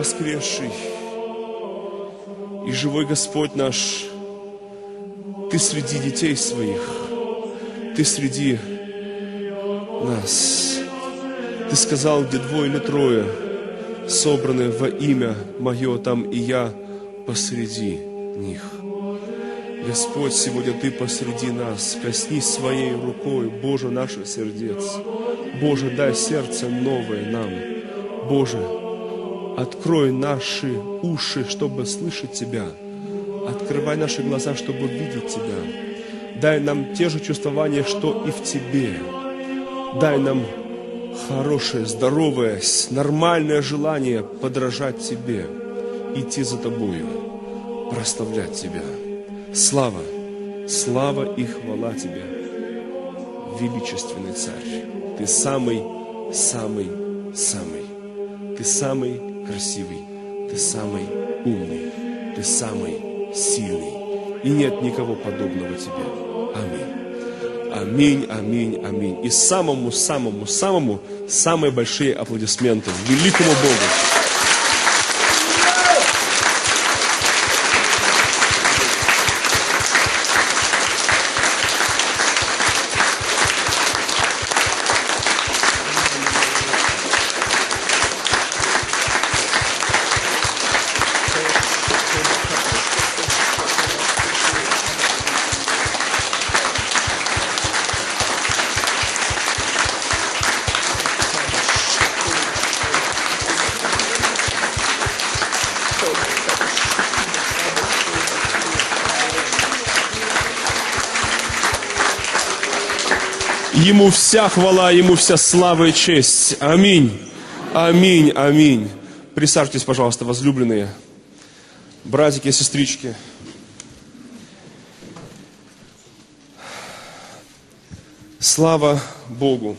воскресший и живой Господь наш, Ты среди детей своих, Ты среди нас. Ты сказал, где двое или трое собраны во имя Мое, там и я посреди них. Господь, сегодня Ты посреди нас. Коснись своей рукой, Боже, наших сердец. Боже, дай сердце новое нам. Боже, открой наши уши, чтобы слышать Тебя. Открывай наши глаза, чтобы видеть Тебя. Дай нам те же чувствования, что и в Тебе. Дай нам хорошее, здоровое, нормальное желание подражать Тебе, идти за Тобою, прославлять Тебя. Слава, слава и хвала Тебе, величественный Царь. Ты самый, самый, самый. Ты самый красивый, Ты самый умный, Ты самый сильный. И нет никого подобного Тебе. Аминь. Аминь, аминь, аминь. И самому, самому, самому, самые большие аплодисменты великому Богу. Ему вся хвала, Ему вся слава и честь. Аминь. Аминь, аминь. Присаживайтесь, пожалуйста, возлюбленные, братики и сестрички. Слава Богу.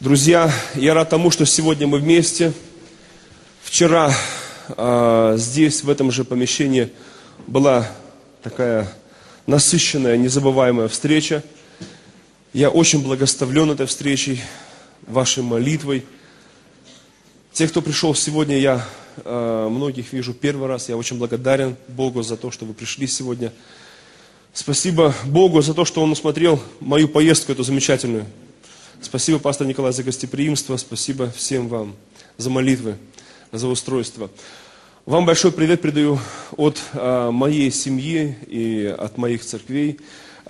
Друзья, я рад тому, что сегодня мы вместе. Вчера э, здесь, в этом же помещении, была такая насыщенная, незабываемая встреча – я очень благословлен этой встречей, вашей молитвой. Те, кто пришел сегодня, я э, многих вижу первый раз. Я очень благодарен Богу за то, что вы пришли сегодня. Спасибо Богу за то, что Он усмотрел мою поездку эту замечательную. Спасибо, пастор Николай, за гостеприимство. Спасибо всем вам за молитвы, за устройство. Вам большой привет передаю от э, моей семьи и от моих церквей.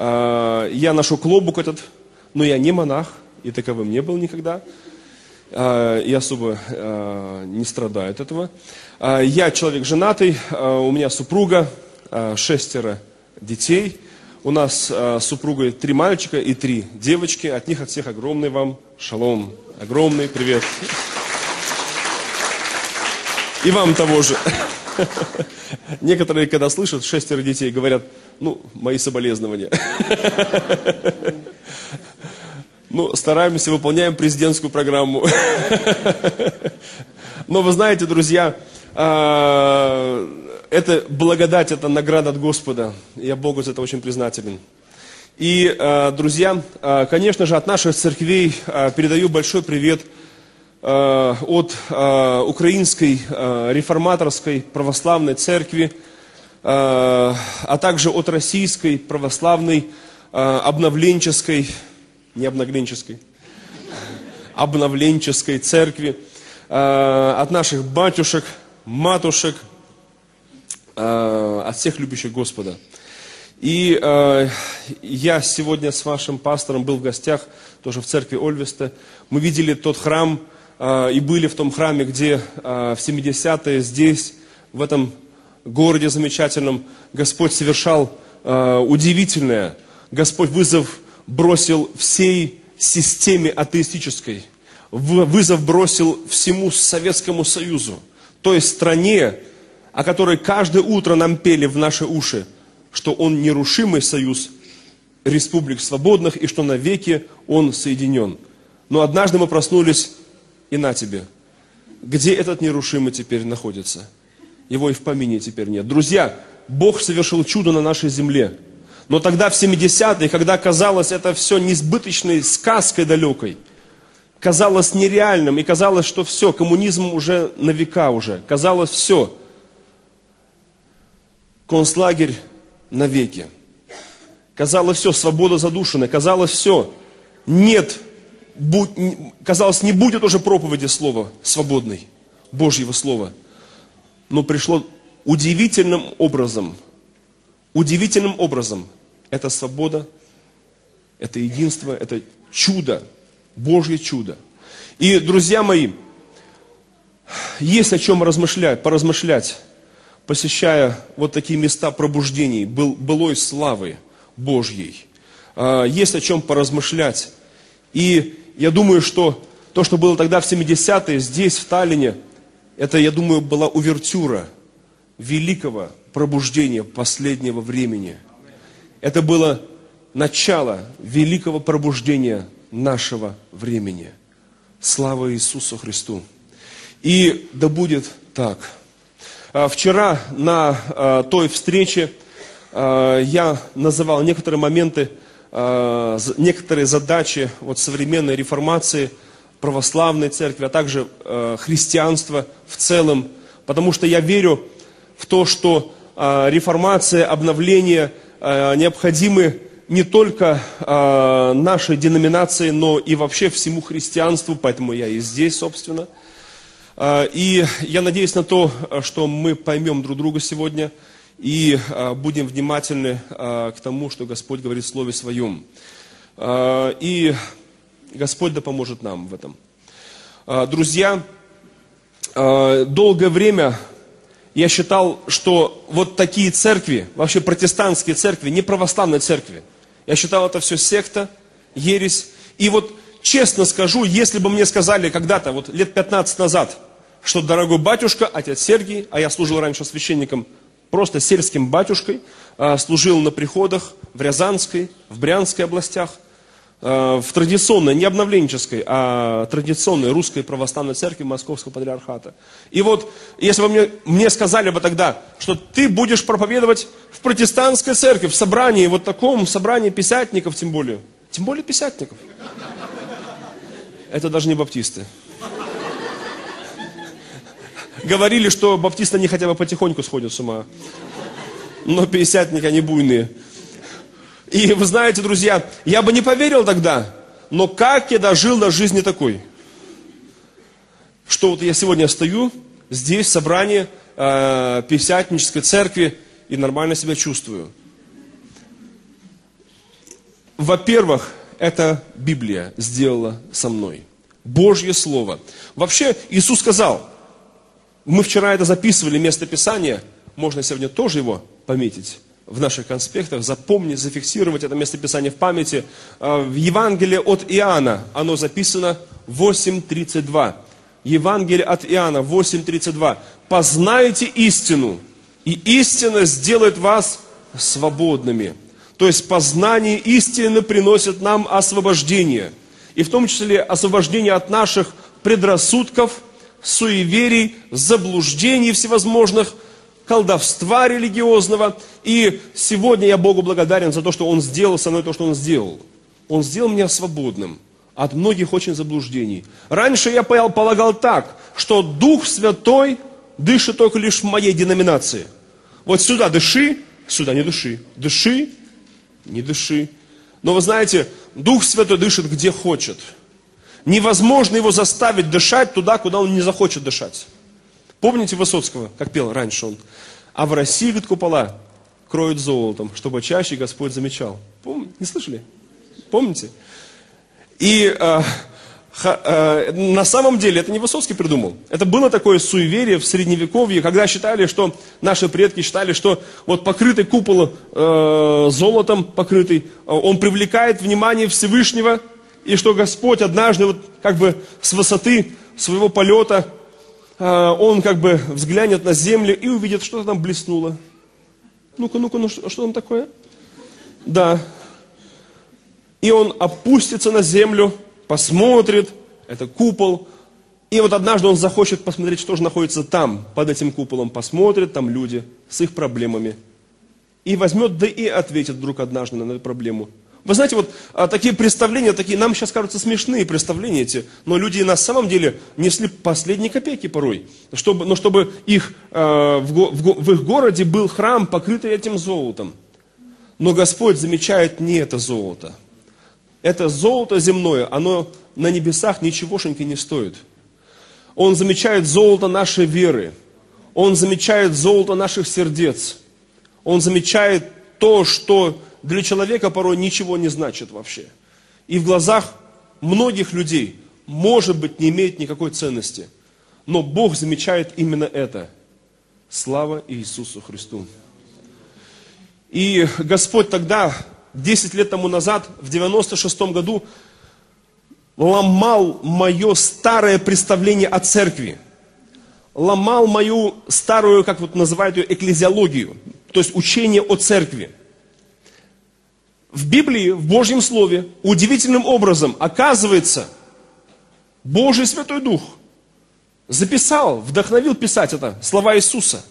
А, я ношу клобук этот, но я не монах, и таковым не был никогда. А, и особо а, не страдаю от этого. Я человек женатый, у меня супруга, шестеро детей. У нас с супругой три мальчика и три девочки. От них от всех огромный вам шалом. Огромный привет. И вам того же. Некоторые, когда слышат шестеро детей, говорят, ну, мои соболезнования. Ну, стараемся, выполняем президентскую программу. Но вы знаете, друзья, а, это благодать, это награда от Господа. Я Богу за это очень признателен. И, а, друзья, а, конечно же, от наших церквей передаю большой привет от Украинской реформаторской православной церкви, а также от Российской православной обновленческой, не обновленческой, обновленческой церкви, от наших батюшек, матушек, от всех любящих Господа. И э, я сегодня с вашим пастором был в гостях, тоже в церкви Ольвеста. Мы видели тот храм э, и были в том храме, где э, в 70-е здесь, в этом городе замечательном, Господь совершал э, удивительное. Господь вызов бросил всей системе атеистической. Вызов бросил всему Советскому Союзу. Той стране, о которой каждое утро нам пели в наши уши, что он нерушимый союз республик свободных и что навеки он соединен. Но однажды мы проснулись, и на тебе. Где этот нерушимый теперь находится? его и в помине теперь нет. Друзья, Бог совершил чудо на нашей земле. Но тогда, в 70-е, когда казалось это все несбыточной сказкой далекой, казалось нереальным, и казалось, что все, коммунизм уже на века уже. Казалось, все. Концлагерь навеки. Казалось, все, свобода задушена. Казалось, все, нет, казалось, не будет уже проповеди слова свободной, Божьего слова. Но пришло удивительным образом, удивительным образом, это свобода, это единство, это чудо, Божье чудо. И, друзья мои, есть о чем размышлять, поразмышлять, посещая вот такие места пробуждений, был, былой славы Божьей. А, есть о чем поразмышлять. И я думаю, что то, что было тогда в 70-е здесь, в Таллине, это, я думаю, была увертюра великого пробуждения последнего времени. Это было начало великого пробуждения нашего времени. Слава Иисусу Христу. И да будет так. А, вчера на а, той встрече а, я называл некоторые моменты, некоторые задачи вот современной реформации православной церкви, а также христианства в целом, потому что я верю в то, что реформация, обновление необходимы не только э, нашей деноминации, но и вообще всему христианству, поэтому я и здесь, собственно. Э, и я надеюсь на то, что мы поймем друг друга сегодня и э, будем внимательны э, к тому, что Господь говорит в Слове Своем. Э, и Господь да поможет нам в этом. Друзья, долгое время я считал, что вот такие церкви, вообще протестантские церкви, не православные церкви, я считал это все секта, ересь. И вот честно скажу, если бы мне сказали когда-то, вот лет 15 назад, что дорогой батюшка, отец Сергий, а я служил раньше священником, просто сельским батюшкой, а, служил на приходах в Рязанской, в Брянской областях, а, в традиционной, не обновленческой, а традиционной русской православной церкви Московского патриархата. И вот, если бы мне, мне сказали бы тогда, что ты будешь проповедовать в протестантской церкви, в собрании, вот таком собрании писятников тем более, тем более писятников. Это даже не баптисты. Говорили, что баптисты они хотя бы потихоньку сходят с ума. Но пятидесятники они буйные. И вы знаете, друзья, я бы не поверил тогда, но как я дожил до жизни такой, что вот я сегодня стою здесь, в собрании э, Пятидесятнической церкви, и нормально себя чувствую. Во-первых, это Библия сделала со мной. Божье Слово. Вообще, Иисус сказал, мы вчера это записывали, место Писания, можно сегодня тоже его пометить в наших конспектах, запомнить, зафиксировать это местописание в памяти. А, в Евангелии от Иоанна оно записано 8.32. Евангелие от Иоанна 8.32. «Познайте истину, и истина сделает вас свободными». То есть познание истины приносит нам освобождение. И в том числе освобождение от наших предрассудков, суеверий, заблуждений всевозможных – колдовства религиозного. И сегодня я Богу благодарен за то, что Он сделал со мной то, что Он сделал. Он сделал меня свободным от многих очень заблуждений. Раньше я полагал так, что Дух Святой дышит только лишь в моей деноминации. Вот сюда дыши, сюда не дыши. Дыши, не дыши. Но вы знаете, Дух Святой дышит где хочет. Невозможно его заставить дышать туда, куда он не захочет дышать. Помните Высоцкого, как пел раньше он? А в России, говорит, купола кроют золотом, чтобы чаще Господь замечал. Пом... Не слышали? Помните? И э, э, на самом деле это не Высоцкий придумал. Это было такое суеверие в Средневековье, когда считали, что наши предки считали, что вот покрытый купол э, золотом, покрытый, он привлекает внимание Всевышнего, и что Господь однажды вот как бы с высоты своего полета а, он как бы взглянет на землю и увидит, что там блеснуло. Ну-ка, ну-ка, ну что, что там такое? Да. И он опустится на землю, посмотрит, это купол. И вот однажды он захочет посмотреть, что же находится там, под этим куполом. Посмотрит, там люди с их проблемами. И возьмет, да и ответит вдруг однажды на эту проблему. Вы знаете, вот а, такие представления, такие, нам сейчас кажутся смешные представления эти, но люди на самом деле несли последние копейки порой, чтобы, но чтобы их, а, в, в, в их городе был храм, покрытый этим золотом. Но Господь замечает не это золото. Это золото земное, оно на небесах ничегошеньки не стоит. Он замечает золото нашей веры. Он замечает золото наших сердец. Он замечает то, что для человека порой ничего не значит вообще. И в глазах многих людей, может быть, не имеет никакой ценности. Но Бог замечает именно это. Слава Иисусу Христу. И Господь тогда, 10 лет тому назад, в 96 году, ломал мое старое представление о церкви. Ломал мою старую, как вот называют ее, экклезиологию. То есть учение о церкви в Библии, в Божьем Слове, удивительным образом, оказывается, Божий Святой Дух записал, вдохновил писать это, слова Иисуса.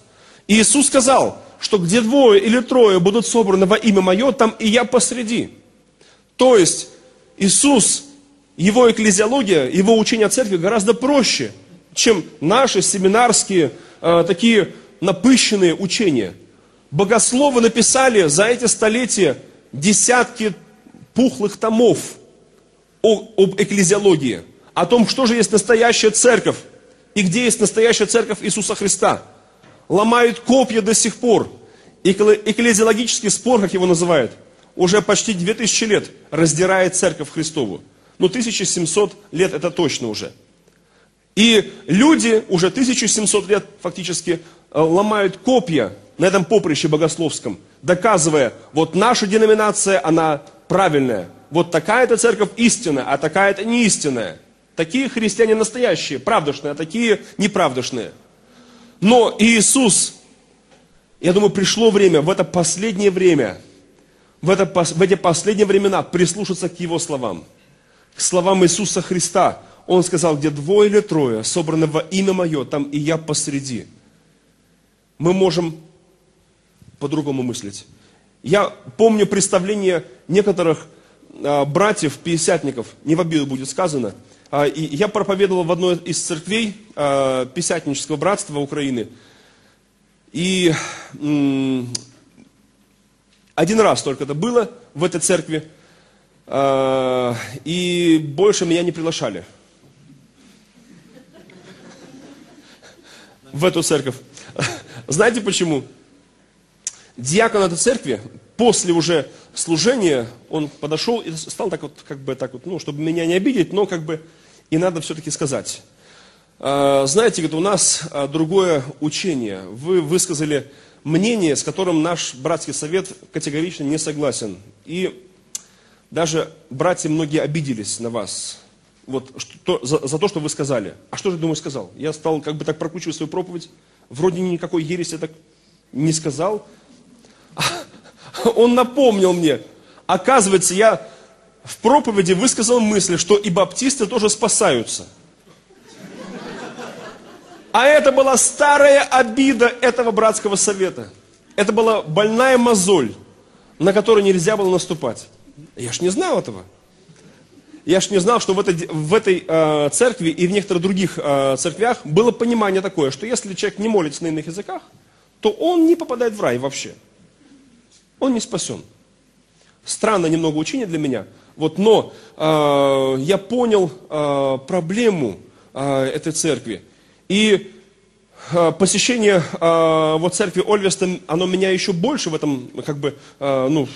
И Иисус сказал, что где двое или трое будут собраны во имя Мое, там и я посреди. То есть Иисус, Его экклезиология, Его учение о церкви гораздо проще, чем наши семинарские, э, такие напыщенные учения. Богословы написали за эти столетия десятки пухлых томов об экклезиологии, о том, что же есть настоящая церковь и где есть настоящая церковь Иисуса Христа. Ломают копья до сих пор. Экклезиологический спор, как его называют, уже почти 2000 лет раздирает церковь Христову. Ну, 1700 лет это точно уже. И люди уже 1700 лет фактически э, ломают копья на этом поприще богословском, доказывая, вот наша деноминация, она правильная. Вот такая-то церковь истинная, а такая-то не истинная. Такие христиане настоящие, правдушные, а такие неправдушные. Но Иисус, я думаю, пришло время, в это последнее время, в, это, в эти последние времена прислушаться к Его словам. К словам Иисуса Христа. Он сказал, где двое или трое собраны во имя Мое, там и я посреди. Мы можем по-другому мыслить. Я помню представление некоторых а, братьев, пятидесятников, не в обиду будет сказано, а, и я проповедовал в одной из церквей а, пятидесятнического братства Украины. И один раз только это было в этой церкви, а, и больше меня не приглашали в эту церковь. Знаете почему? Диакон этой церкви, после уже служения, он подошел и стал так вот, как бы, так вот, ну, чтобы меня не обидеть, но как бы и надо все-таки сказать. А, знаете, говорит, у нас а, другое учение. Вы высказали мнение, с которым наш братский совет категорично не согласен. И даже братья многие обиделись на вас. Вот, что, за, за то, что вы сказали. А что же, думаю, сказал? Я стал как бы так прокручивать свою проповедь. Вроде никакой ереси так не сказал. Он напомнил мне, оказывается, я в проповеди высказал мысль, что и баптисты тоже спасаются. А это была старая обида этого братского совета. Это была больная мозоль, на которую нельзя было наступать. Я ж не знал этого. Я ж не знал, что в этой, в этой э, церкви и в некоторых других э, церквях было понимание такое, что если человек не молится на иных языках, то он не попадает в рай вообще он не спасен. Странно немного учение для меня, вот, но э, я понял э, проблему э, этой церкви. И э, посещение э, вот церкви Ольвеста, оно меня еще больше в этом, как бы, э, ну,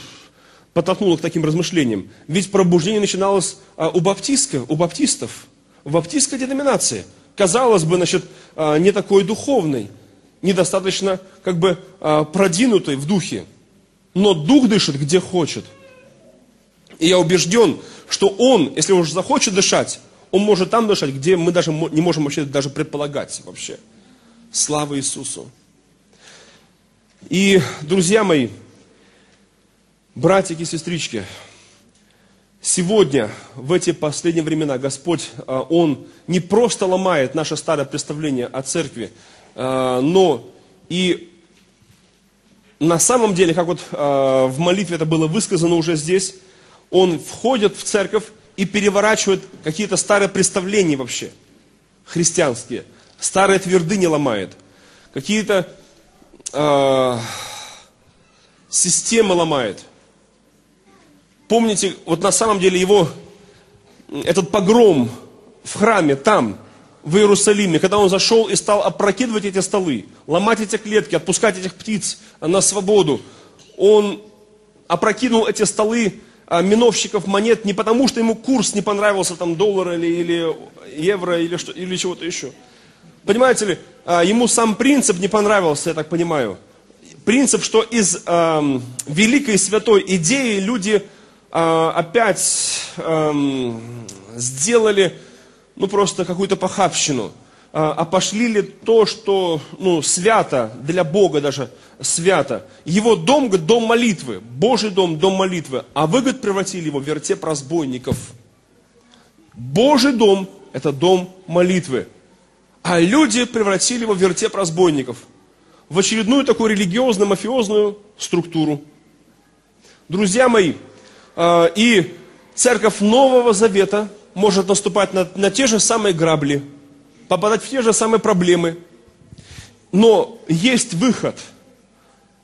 подтолкнуло к таким размышлениям. Ведь пробуждение начиналось э, у баптистов, у баптистов, в баптистской деноминации. Казалось бы, значит, э, не такой духовной, недостаточно, как бы, э, продвинутой в духе но дух дышит где хочет. И я убежден, что он, если он захочет дышать, он может там дышать, где мы даже не можем вообще даже предполагать вообще. Слава Иисусу. И, друзья мои, братья и сестрички, сегодня, в эти последние времена, Господь, а, Он не просто ломает наше старое представление о церкви, а, но и на самом деле, как вот э, в молитве это было высказано уже здесь, он входит в церковь и переворачивает какие-то старые представления вообще, христианские. Старые твердыни ломает. Какие-то э, системы ломает. Помните, вот на самом деле его, этот погром в храме там, в Иерусалиме, когда он зашел и стал опрокидывать эти столы, ломать эти клетки, отпускать этих птиц на свободу, он опрокинул эти столы а, миновщиков монет не потому, что ему курс не понравился, там, доллара или, или евро, или, что, или чего-то еще. Понимаете ли, а, ему сам принцип не понравился, я так понимаю. Принцип, что из э, великой святой идеи люди э, опять э, сделали ну просто какую-то похабщину, а, а пошли ли то, что ну, свято, для Бога даже свято. Его дом, говорит, дом молитвы, Божий дом, дом молитвы, а вы, говорит, превратили его в вертеп разбойников. Божий дом – это дом молитвы, а люди превратили его в вертеп разбойников, в очередную такую религиозную, мафиозную структуру. Друзья мои, а, и церковь Нового Завета – может наступать на, на те же самые грабли, попадать в те же самые проблемы. Но есть выход.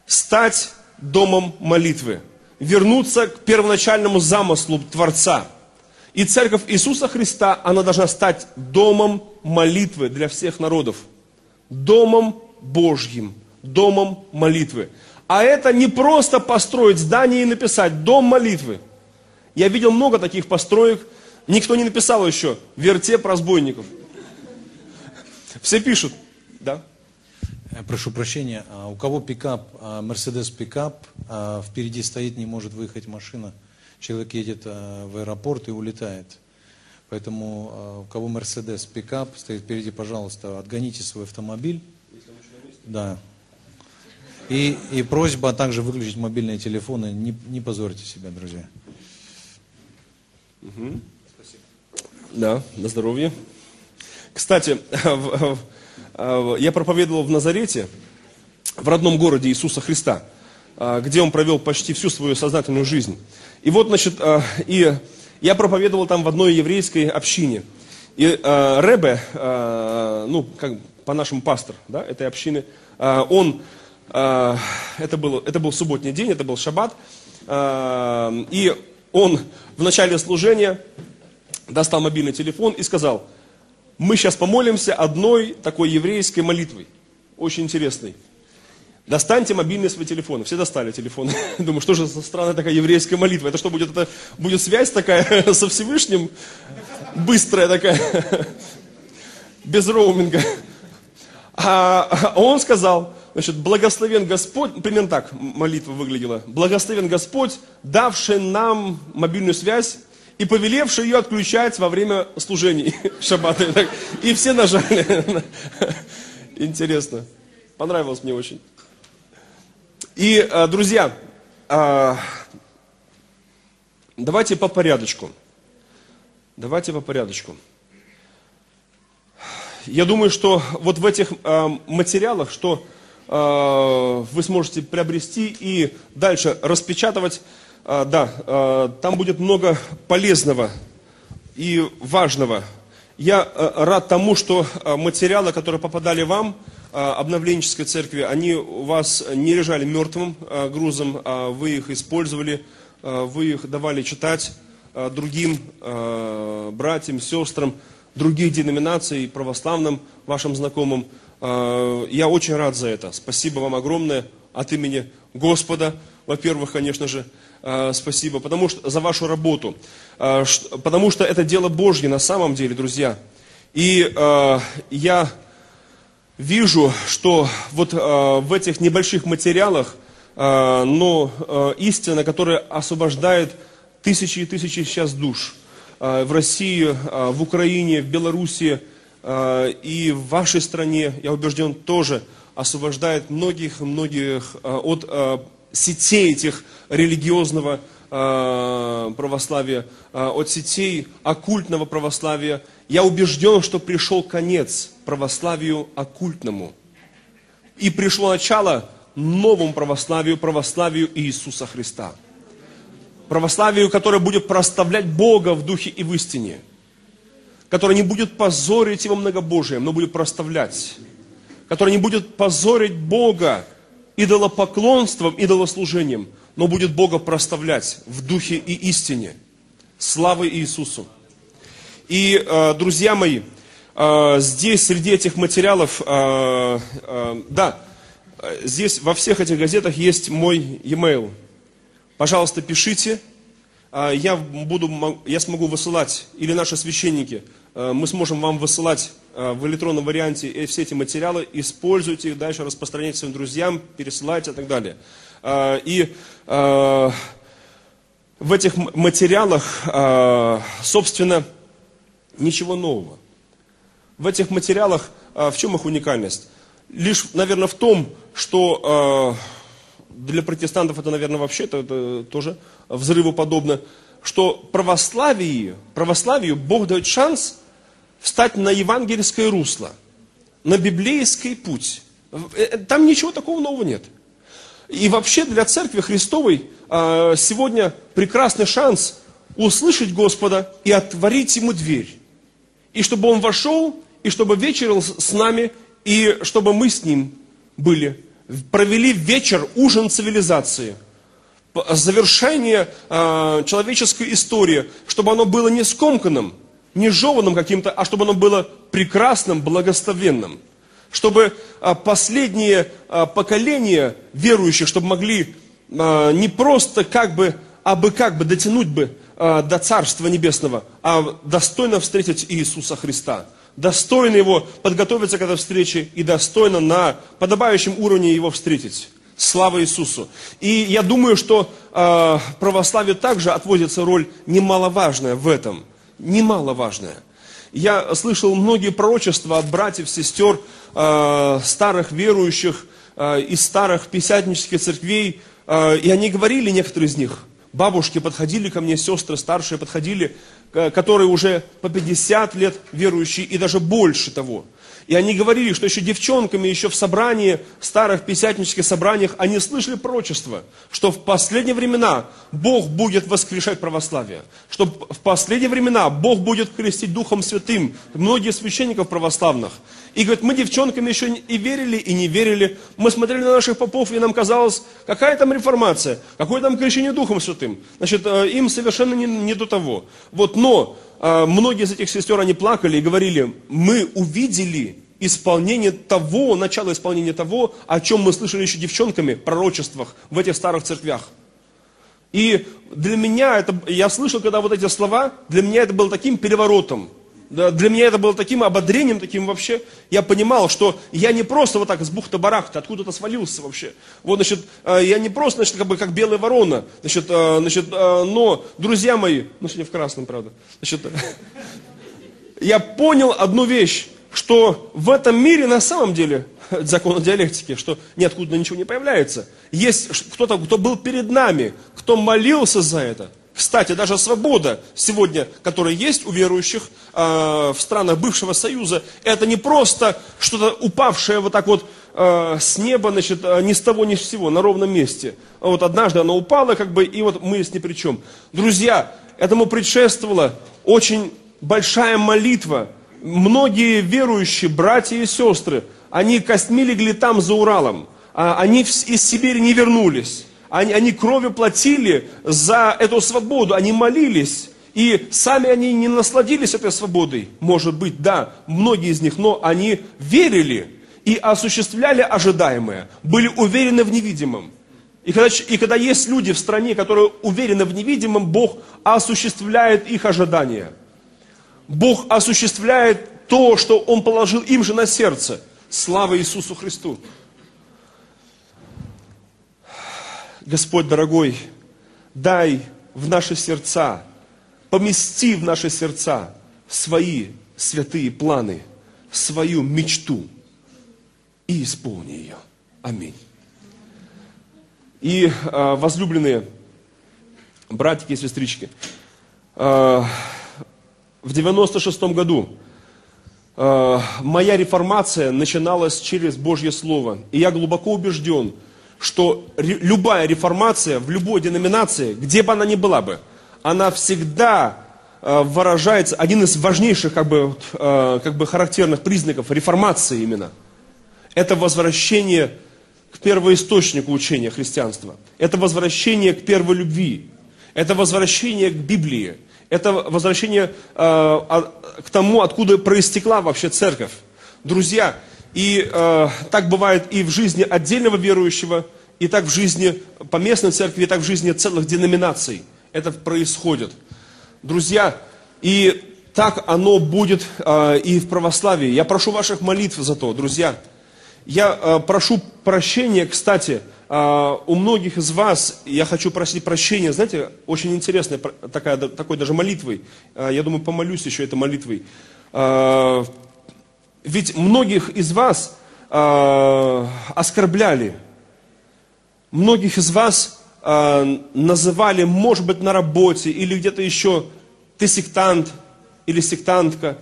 Стать домом молитвы. Вернуться к первоначальному замыслу Творца. И церковь Иисуса Христа, она должна стать домом молитвы для всех народов. Домом Божьим. Домом молитвы. А это не просто построить здание и написать «Дом молитвы». Я видел много таких построек, Никто не написал еще вертеп разбойников. Все пишут, да? Э, прошу прощения, а у кого пикап, Мерседес пикап, а впереди стоит, не может выехать машина, человек едет а, в аэропорт и улетает. Поэтому у кого Мерседес пикап стоит впереди, пожалуйста, отгоните свой автомобиль. Да. И, и просьба также выключить мобильные телефоны, не, не позорьте себя, друзья. Угу. Да, на здоровье. Кстати, я проповедовал в Назарете, в родном городе Иисуса Христа, а, где он провел почти всю свою сознательную жизнь. И вот, значит, а, и я проповедовал там в одной еврейской общине. И а, Ребе, ну, как по-нашему пастор да, этой общины, он, это, был, это был субботний день, это был шаббат, и он в начале служения достал мобильный телефон и сказал, мы сейчас помолимся одной такой еврейской молитвой, очень интересной. Достаньте мобильные свои телефоны. Все достали телефоны. Думаю, что же за странная такая еврейская молитва? Это что будет? Это будет связь такая со Всевышним? Быстрая такая. Без роуминга. А он сказал, значит, благословен Господь, примерно так молитва выглядела. Благословен Господь, давший нам мобильную связь и повелевший ее отключать во время служений шаббата. И все нажали. Интересно. Понравилось мне очень. И, э, друзья, э, давайте по порядочку. Давайте по порядочку. Я думаю, что вот в этих э, материалах, что вы сможете приобрести и дальше распечатывать, а, да, а, там будет много полезного и важного. Я а, рад тому, что материалы, которые попадали вам, обновленческой церкви, они у вас не лежали мертвым грузом, а вы их использовали, вы их давали читать другим братьям, сестрам, других деноминаций, православным вашим знакомым. Я очень рад за это. Спасибо вам огромное от имени Господа, во-первых, конечно же, спасибо, потому что за вашу работу, э, потому что это дело Божье на самом деле, друзья. И э, я вижу, что вот в этих небольших материалах, но истина, которая освобождает тысячи и тысячи сейчас душ. В России, в Украине, в Белоруссии и в вашей стране, я убежден, тоже освобождает многих-многих от сетей этих религиозного э, православия, э, от сетей оккультного православия. Я убежден, что пришел конец православию оккультному. И пришло начало новому православию, православию Иисуса Христа. православию, которое будет проставлять Бога в духе и в истине, которое не будет позорить Его многобожием, но будет проставлять, которое не будет позорить Бога идолопоклонством, идолослужением, но будет Бога проставлять в духе и истине. Славы Иисусу! И, э, друзья мои, э, здесь среди этих материалов, э, да, здесь во всех этих газетах есть мой e-mail. Пожалуйста, пишите. Я, буду, я смогу высылать, или наши священники, мы сможем вам высылать в электронном варианте все эти материалы, используйте их дальше, распространяйте своим друзьям, пересылайте и так далее. И в этих материалах, собственно, ничего нового. В этих материалах в чем их уникальность? Лишь, наверное, в том, что для протестантов это, наверное, вообще это, это тоже взрыву подобно, что православие, православию Бог дает шанс встать на евангельское русло, на библейский путь. Э, там ничего такого нового нет. И вообще для Церкви Христовой а, сегодня прекрасный шанс услышать Господа и отворить Ему дверь и чтобы Он вошел, и чтобы вечерил с нами, и чтобы мы с Ним были. Провели вечер, ужин цивилизации. Завершение э, человеческой истории, чтобы оно было не скомканным, не жеванным каким-то, а чтобы оно было прекрасным, благословенным. Чтобы э, последние э, поколения верующих, чтобы могли э, не просто как бы, а бы как бы дотянуть бы до Царства Небесного, а достойно встретить Иисуса Христа. Достойно Его подготовиться к этой встрече и достойно на подобающем уровне Его встретить. Слава Иисусу. И я думаю, что э, православию также отводится роль немаловажная в этом. Немаловажная. Я слышал многие пророчества от братьев, сестер, э, старых верующих э, из старых писятнических церквей, э, и они говорили, некоторые из них – бабушки подходили ко мне, сестры старшие подходили, которые уже по 50 лет верующие и даже больше того. И они говорили, что еще девчонками, еще в собрании, старых писятнических собраниях, они слышали пророчество, что в последние времена Бог будет воскрешать православие, что в последние времена Бог будет крестить Духом Святым многие священников православных. И говорит, мы девчонками еще и верили, и не верили. Мы смотрели на наших попов, и нам казалось, какая там реформация, какое там крещение Духом Святым. Значит, э, им совершенно не, не до того. Вот, но э, многие из этих сестер, они плакали и говорили, мы увидели исполнение того, начало исполнения того, о чем мы слышали еще девчонками, пророчествах в этих старых церквях. И для меня это, я слышал, когда вот эти слова, для меня это было таким переворотом для меня это было таким ободрением, таким вообще. Я понимал, что я не просто вот так с бухта-барахта, откуда-то свалился вообще. Вот, значит, э, я не просто, значит, как бы как белая ворона. Значит, э, значит, э, но, друзья мои, ну, сегодня в красном, правда. Значит, я понял одну вещь, что в этом мире на самом деле закон диалектики, что ниоткуда ничего не появляется. Есть кто-то, кто был перед нами, кто молился за это – кстати, даже свобода сегодня, которая есть у верующих э, в странах бывшего Союза, это не просто что-то упавшее вот так вот э, с неба, значит, э, ни с того, ни с сего, на ровном месте. Вот однажды оно упало, как бы, и вот мы с ни при чем. Друзья, этому предшествовала очень большая молитва. Многие верующие, братья и сестры, они костьми легли там за Уралом, а они из Сибири не вернулись они, они кровью платили за эту свободу, они молились. И сами они не насладились этой свободой, может быть, да, многие из них, но они верили и осуществляли ожидаемое, были уверены в невидимом. И когда, и когда есть люди в стране, которые уверены в невидимом, Бог осуществляет их ожидания. Бог осуществляет то, что Он положил им же на сердце. Слава Иисусу Христу! Господь дорогой, дай в наши сердца, помести в наши сердца свои святые планы, свою мечту и исполни ее. Аминь. И э, возлюбленные братики и сестрички, э, в 96 году э, моя реформация начиналась через Божье Слово. И я глубоко убежден, что ре- любая реформация в любой деноминации, где бы она ни была бы, она всегда э, выражается, один из важнейших как бы, э, как бы характерных признаков реформации именно, это возвращение к первоисточнику учения христианства. Это возвращение к первой любви. Это возвращение к Библии. Это возвращение э, а- к тому, откуда проистекла вообще церковь. Друзья, и э, так бывает и в жизни отдельного верующего, и так в жизни поместной церкви, и так в жизни целых деноминаций. Это происходит. Друзья, и так оно будет э, и в православии. Я прошу ваших молитв за то, друзья. Я э, прошу прощения, кстати, э, у многих из вас, я хочу просить прощения, знаете, очень интересная такая, такой даже молитвой. Э, я думаю, помолюсь еще этой молитвой. Э, ведь многих из вас э, оскорбляли, многих из вас э, называли, может быть, на работе или где-то еще, ты сектант или сектантка,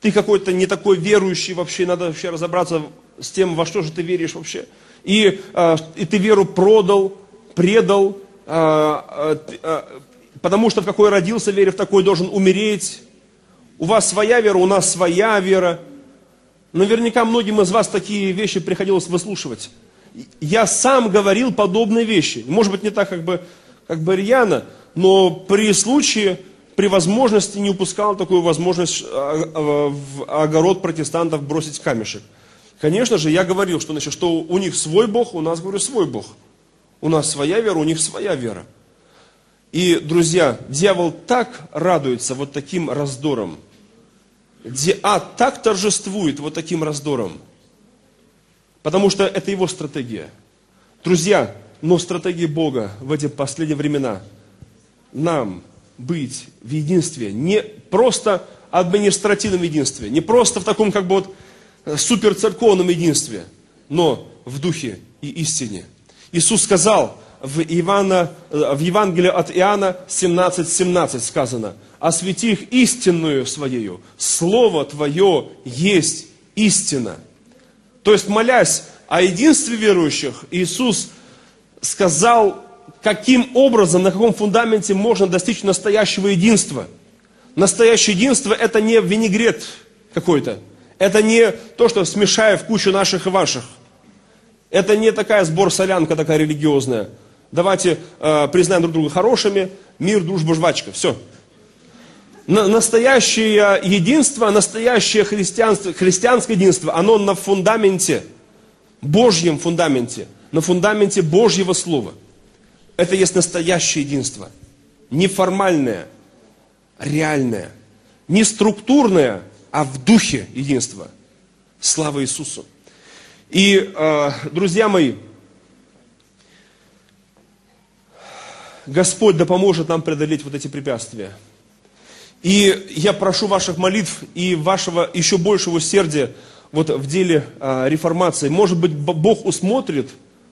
ты какой-то не такой верующий вообще, надо вообще разобраться с тем, во что же ты веришь вообще. И, э, и ты веру продал, предал, э, э, потому что в какой родился вере, в такой должен умереть. У вас своя вера, у нас своя вера. Наверняка многим из вас такие вещи приходилось выслушивать. Я сам говорил подобные вещи. Может быть, не так как бы, как бы рьяно, но при случае, при возможности не упускал такую возможность а, а, в огород протестантов бросить камешек. Конечно же, я говорил, что, значит, что у них свой Бог, у нас, говорю, свой Бог. У нас своя вера, у них своя вера. И, друзья, дьявол так радуется вот таким раздором. Ди- Ад так торжествует вот таким раздором. Потому что это его стратегия. Друзья, но стратегия Бога в эти последние времена нам быть в единстве, не просто административном единстве, не просто в таком как бы вот э, суперцерковном единстве, но в духе и истине. Иисус сказал в, Ивана, э, в Евангелии от Иоанна 17:17 17 сказано, «Освети их истинную Своею, Слово Твое есть истина». То есть, молясь о единстве верующих, Иисус сказал, каким образом, на каком фундаменте можно достичь настоящего единства. Настоящее единство – это не винегрет какой-то. Это не то, что смешая в кучу наших и ваших. Это не такая сбор-солянка такая религиозная. Давайте э, признаем друг друга хорошими, мир, дружба, жвачка. Все. На- настоящее единство, настоящее христианство, христианское единство, оно на фундаменте, Божьем фундаменте, на фундаменте Божьего Слова. Это есть настоящее единство. Не формальное, реальное. Не структурное, а в духе единство. Слава Иисусу. И, э, друзья мои, Господь да поможет нам преодолеть вот эти препятствия. И я прошу ваших молитв и вашего еще большего усердия вот в деле а, реформации. Может быть, Бог усмотрит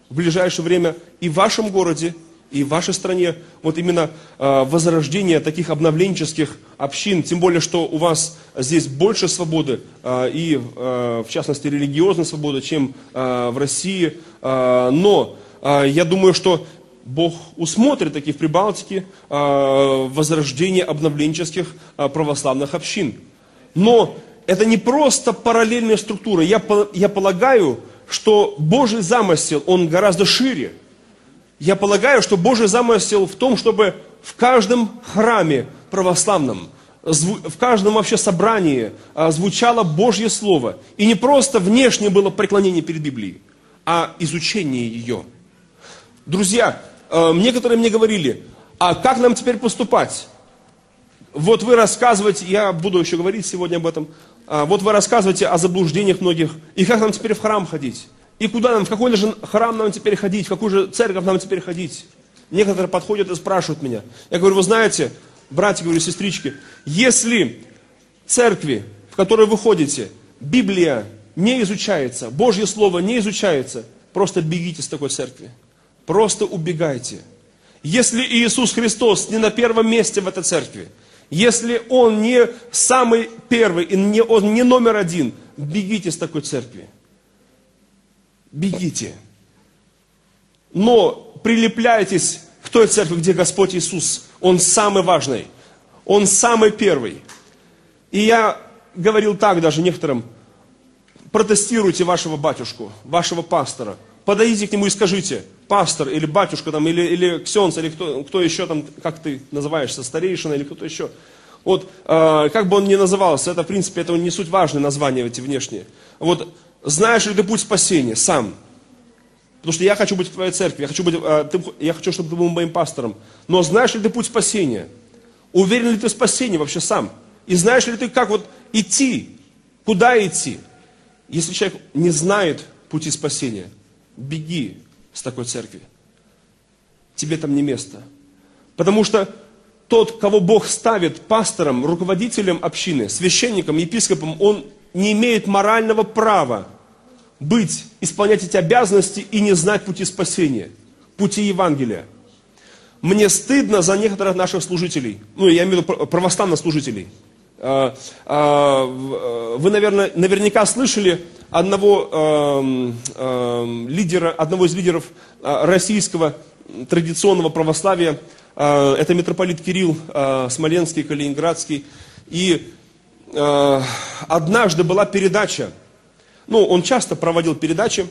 в ближайшее время и в вашем городе, и в вашей стране вот именно а, возрождение таких обновленческих общин. Тем более, что у вас здесь больше свободы, а, и а, в частности религиозной свободы, чем а, в России. А, Но а, я думаю, что Бог усмотрит таки в Прибалтике а, возрождение обновленческих а, православных общин. Но это не просто параллельная структура. Я, я полагаю, что Божий замысел, он гораздо шире. Я полагаю, что Божий замысел в том, чтобы в каждом храме православном, в каждом вообще собрании а, звучало Божье Слово. И не просто внешне было преклонение перед Библией, а изучение ее. Друзья, некоторые мне говорили, а как нам теперь поступать? Вот вы рассказываете, я буду еще говорить сегодня об этом, а, вот вы рассказываете о заблуждениях многих, и как нам теперь в храм ходить? И куда нам, в какой же храм нам теперь ходить, в какую же церковь нам теперь ходить? Некоторые подходят и спрашивают меня. Я говорю, вы знаете, братья, говорю, сестрички, если церкви, в которые вы ходите, Библия не изучается, Божье Слово не изучается, просто бегите с такой церкви. Просто убегайте. Если Иисус Христос не на первом месте в этой церкви, если Он не самый первый, и Он не номер один, бегите с такой церкви. Бегите. но прилепляйтесь к той церкви, где Господь Иисус. Он самый важный. Он самый первый. И я говорил так даже некоторым, протестируйте вашего батюшку, вашего пастора. Подойдите к нему и скажите, пастор или батюшка там, или, или ксенц, или кто, кто еще там, как ты называешься, старейшина или кто-то еще. Вот, э, как бы он ни назывался, это, в принципе, это не суть важное название эти внешние. Вот, знаешь ли ты путь спасения сам? Потому что я хочу быть в твоей церкви, я хочу, быть, э, ты, я хочу, чтобы ты был моим пастором. Но знаешь ли ты путь спасения? Уверен ли ты в спасении вообще сам? И знаешь ли ты, как вот идти? Куда идти? Если человек не знает пути спасения, беги с такой церкви. Тебе там не место. Потому что тот, кого Бог ставит пастором, руководителем общины, священником, епископом, он не имеет морального права быть, исполнять эти обязанности и не знать пути спасения, пути Евангелия. Мне стыдно за некоторых наших служителей, ну, я имею в виду православных служителей. А, а, вы, наверное, наверняка слышали одного эм, эм, лидера, одного из лидеров э, российского традиционного православия, э, это митрополит Кирилл э, Смоленский, Калининградский. И однажды была передача, ну, он часто проводил передачи,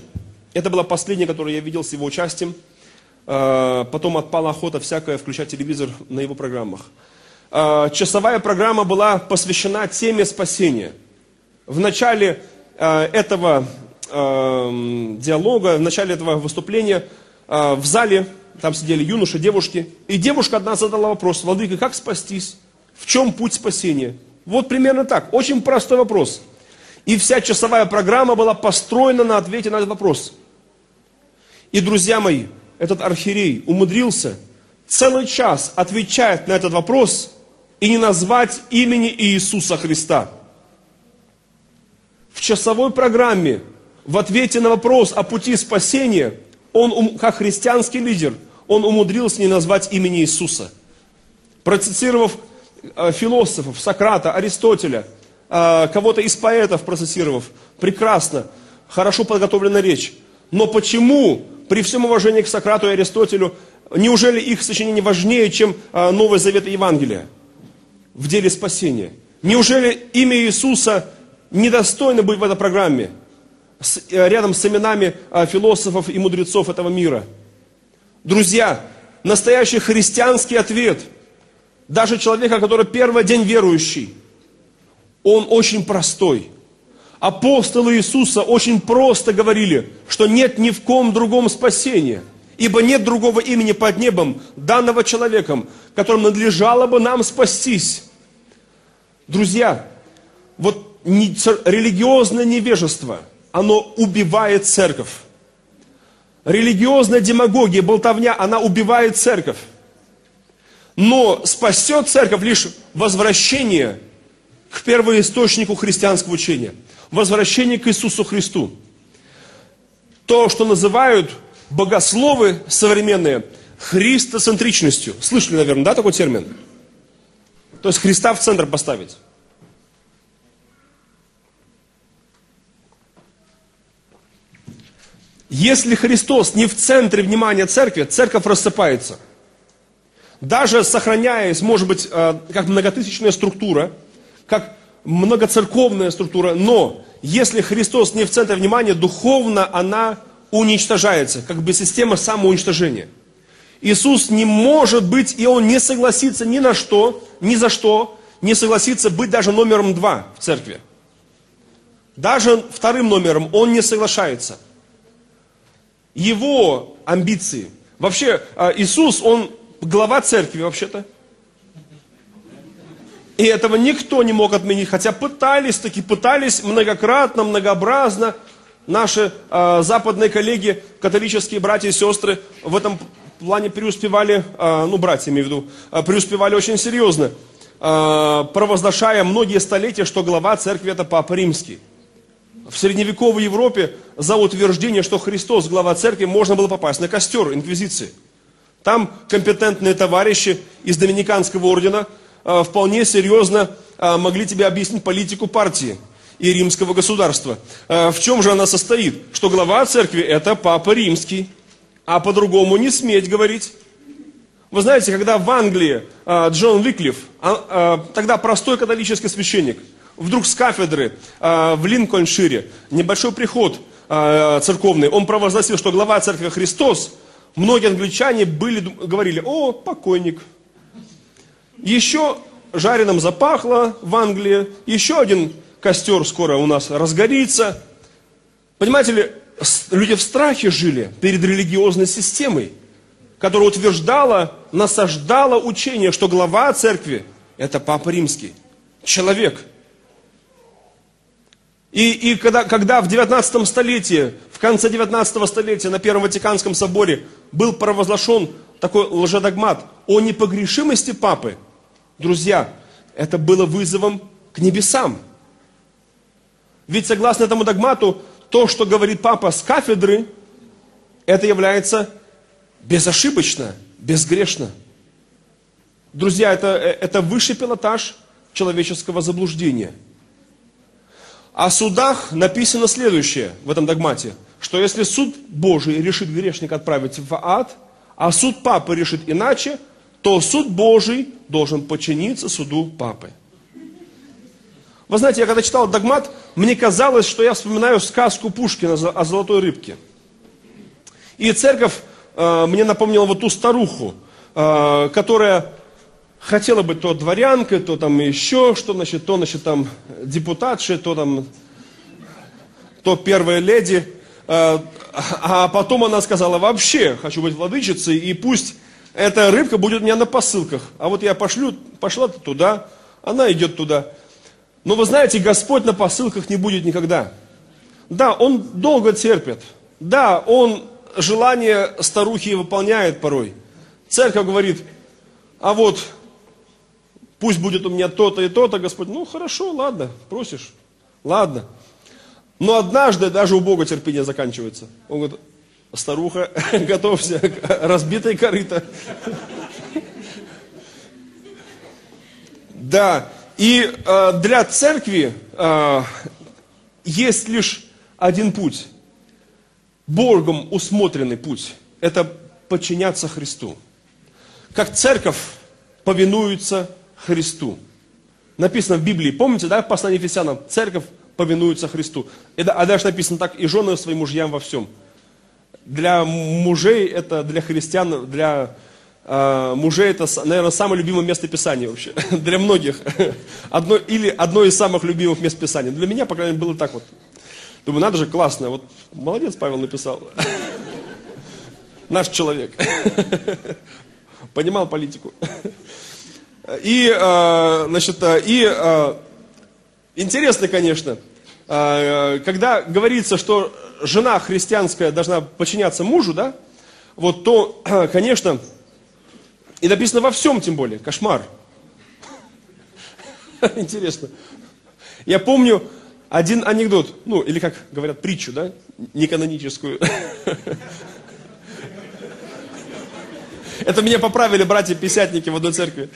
это была последняя, которую я видел с его участием. Потом отпала охота всякая включать телевизор на его программах. Часовая программа была посвящена теме спасения. В начале этого диалога, в начале этого выступления в зале, там сидели юноши, девушки, и девушка одна задала вопрос, Владыка, как спастись? В чем путь спасения? Вот примерно так, очень простой вопрос. И вся часовая программа была построена на ответе на этот вопрос. И, друзья мои, этот архиерей умудрился целый час отвечать на этот вопрос и не назвать имени Иисуса Христа. В часовой программе, в ответе на вопрос о пути спасения, он, как христианский лидер, он умудрился не назвать имени Иисуса. Процитировав э, философов, Сократа, Аристотеля, э, кого-то из поэтов процитировав, прекрасно, хорошо подготовлена речь. Но почему, при всем уважении к Сократу и Аристотелю, неужели их сочинение важнее, чем э, Новый Завет и Евангелие в деле спасения? Неужели имя Иисуса недостойно быть в этой программе? рядом с именами философов и мудрецов этого мира. Друзья, настоящий христианский ответ, даже человека, который первый день верующий, он очень простой. Апостолы Иисуса очень просто говорили, что нет ни в ком другом спасения, ибо нет другого имени под небом, данного человеком, которым надлежало бы нам спастись. Друзья, вот религиозное невежество, оно убивает церковь. Религиозная демагогия, болтовня, она убивает церковь. Но спасет церковь лишь возвращение к первоисточнику христианского учения. Возвращение к Иисусу Христу. То, что называют богословы современные христоцентричностью. Слышали, наверное, да, такой термин? То есть Христа в центр поставить. Если Христос не в центре внимания церкви, церковь рассыпается. Даже сохраняясь, может быть, э, как многотысячная структура, как многоцерковная структура, но если Христос не в центре внимания, духовно она уничтожается, как бы система самоуничтожения. Иисус не может быть, и Он не согласится ни на что, ни за что, не согласится быть даже номером два в церкви. Даже вторым номером Он не соглашается – его амбиции. Вообще, а, Иисус, он глава церкви вообще-то. И этого никто не мог отменить, хотя пытались, таки пытались многократно, многообразно. Наши э, западные коллеги, католические братья и сестры в этом плане преуспевали, э, ну, братья имею в виду, э, преуспевали очень серьезно, э, провозглашая многие столетия, что глава церкви это Папа Римский в средневековой Европе за утверждение, что Христос, глава церкви, можно было попасть на костер инквизиции. Там компетентные товарищи из Доминиканского ордена вполне серьезно могли тебе объяснить политику партии и римского государства. В чем же она состоит? Что глава церкви это Папа Римский. А по-другому не сметь говорить. Вы знаете, когда в Англии э, Джон Виклиф, э, тогда простой католический священник, вдруг с кафедры в Линкольншире, небольшой приход церковный, он провозгласил, что глава церкви Христос, многие англичане были, говорили, о, покойник. Еще жареным запахло в Англии, еще один костер скоро у нас разгорится. Понимаете ли, люди в страхе жили перед религиозной системой, которая утверждала, насаждала учение, что глава церкви – это Папа Римский, человек. И, и когда, когда в 19 столетии, в конце 19 столетия на Первом Ватиканском соборе был провозглашен такой лжедогмат о непогрешимости Папы, друзья, это было вызовом к небесам. Ведь согласно этому догмату, то, что говорит папа с кафедры, это является безошибочно, безгрешно. Друзья, это, это высший пилотаж человеческого заблуждения. О судах написано следующее в этом догмате, что если суд Божий решит грешника отправить в ад, а суд папы решит иначе, то суд Божий должен подчиниться суду папы. Вы знаете, я когда читал догмат, мне казалось, что я вспоминаю сказку Пушкина о золотой рыбке. И церковь э, мне напомнила вот ту старуху, э, которая хотела быть то дворянкой, то там еще что, значит, то, значит, там депутатшей, то там, то первая леди. Э, а потом она сказала, вообще хочу быть владычицей, и пусть эта рыбка будет у меня на посылках. А вот я пошлю, пошла туда, она идет туда. Но вы знаете, Господь на посылках не будет никогда. Да, Он долго терпит. Да, Он желание старухи выполняет порой. Церковь говорит, а вот пусть будет у меня то-то и то-то, Господь, ну хорошо, ладно, просишь, ладно. Но однажды даже у Бога терпение заканчивается. Он говорит, старуха, готовься, разбитая корыто. Да, и э, для церкви э, есть лишь один путь, Богом усмотренный путь. Это подчиняться Христу. Как церковь повинуется Христу. Написано в Библии, помните, да, послание Ефесянам, церковь повинуется Христу. А дальше написано так, и жены своим мужьям во всем. Для мужей это, для христиан, для мужей это, наверное, самое любимое место Писания вообще. Для многих. Одно, или одно из самых любимых мест Писания. Для меня, по крайней мере, было так вот. Думаю, надо же, классно. Вот молодец, Павел написал. Наш человек. Понимал политику. И, э, значит, э, и э, интересно, конечно, когда говорится, что жена христианская должна подчиняться мужу, да, вот то, конечно, и написано во всем тем более, кошмар. Интересно. Я помню один анекдот, ну, или как говорят, притчу, да, неканоническую. Это меня поправили братья-писятники в одной церкви.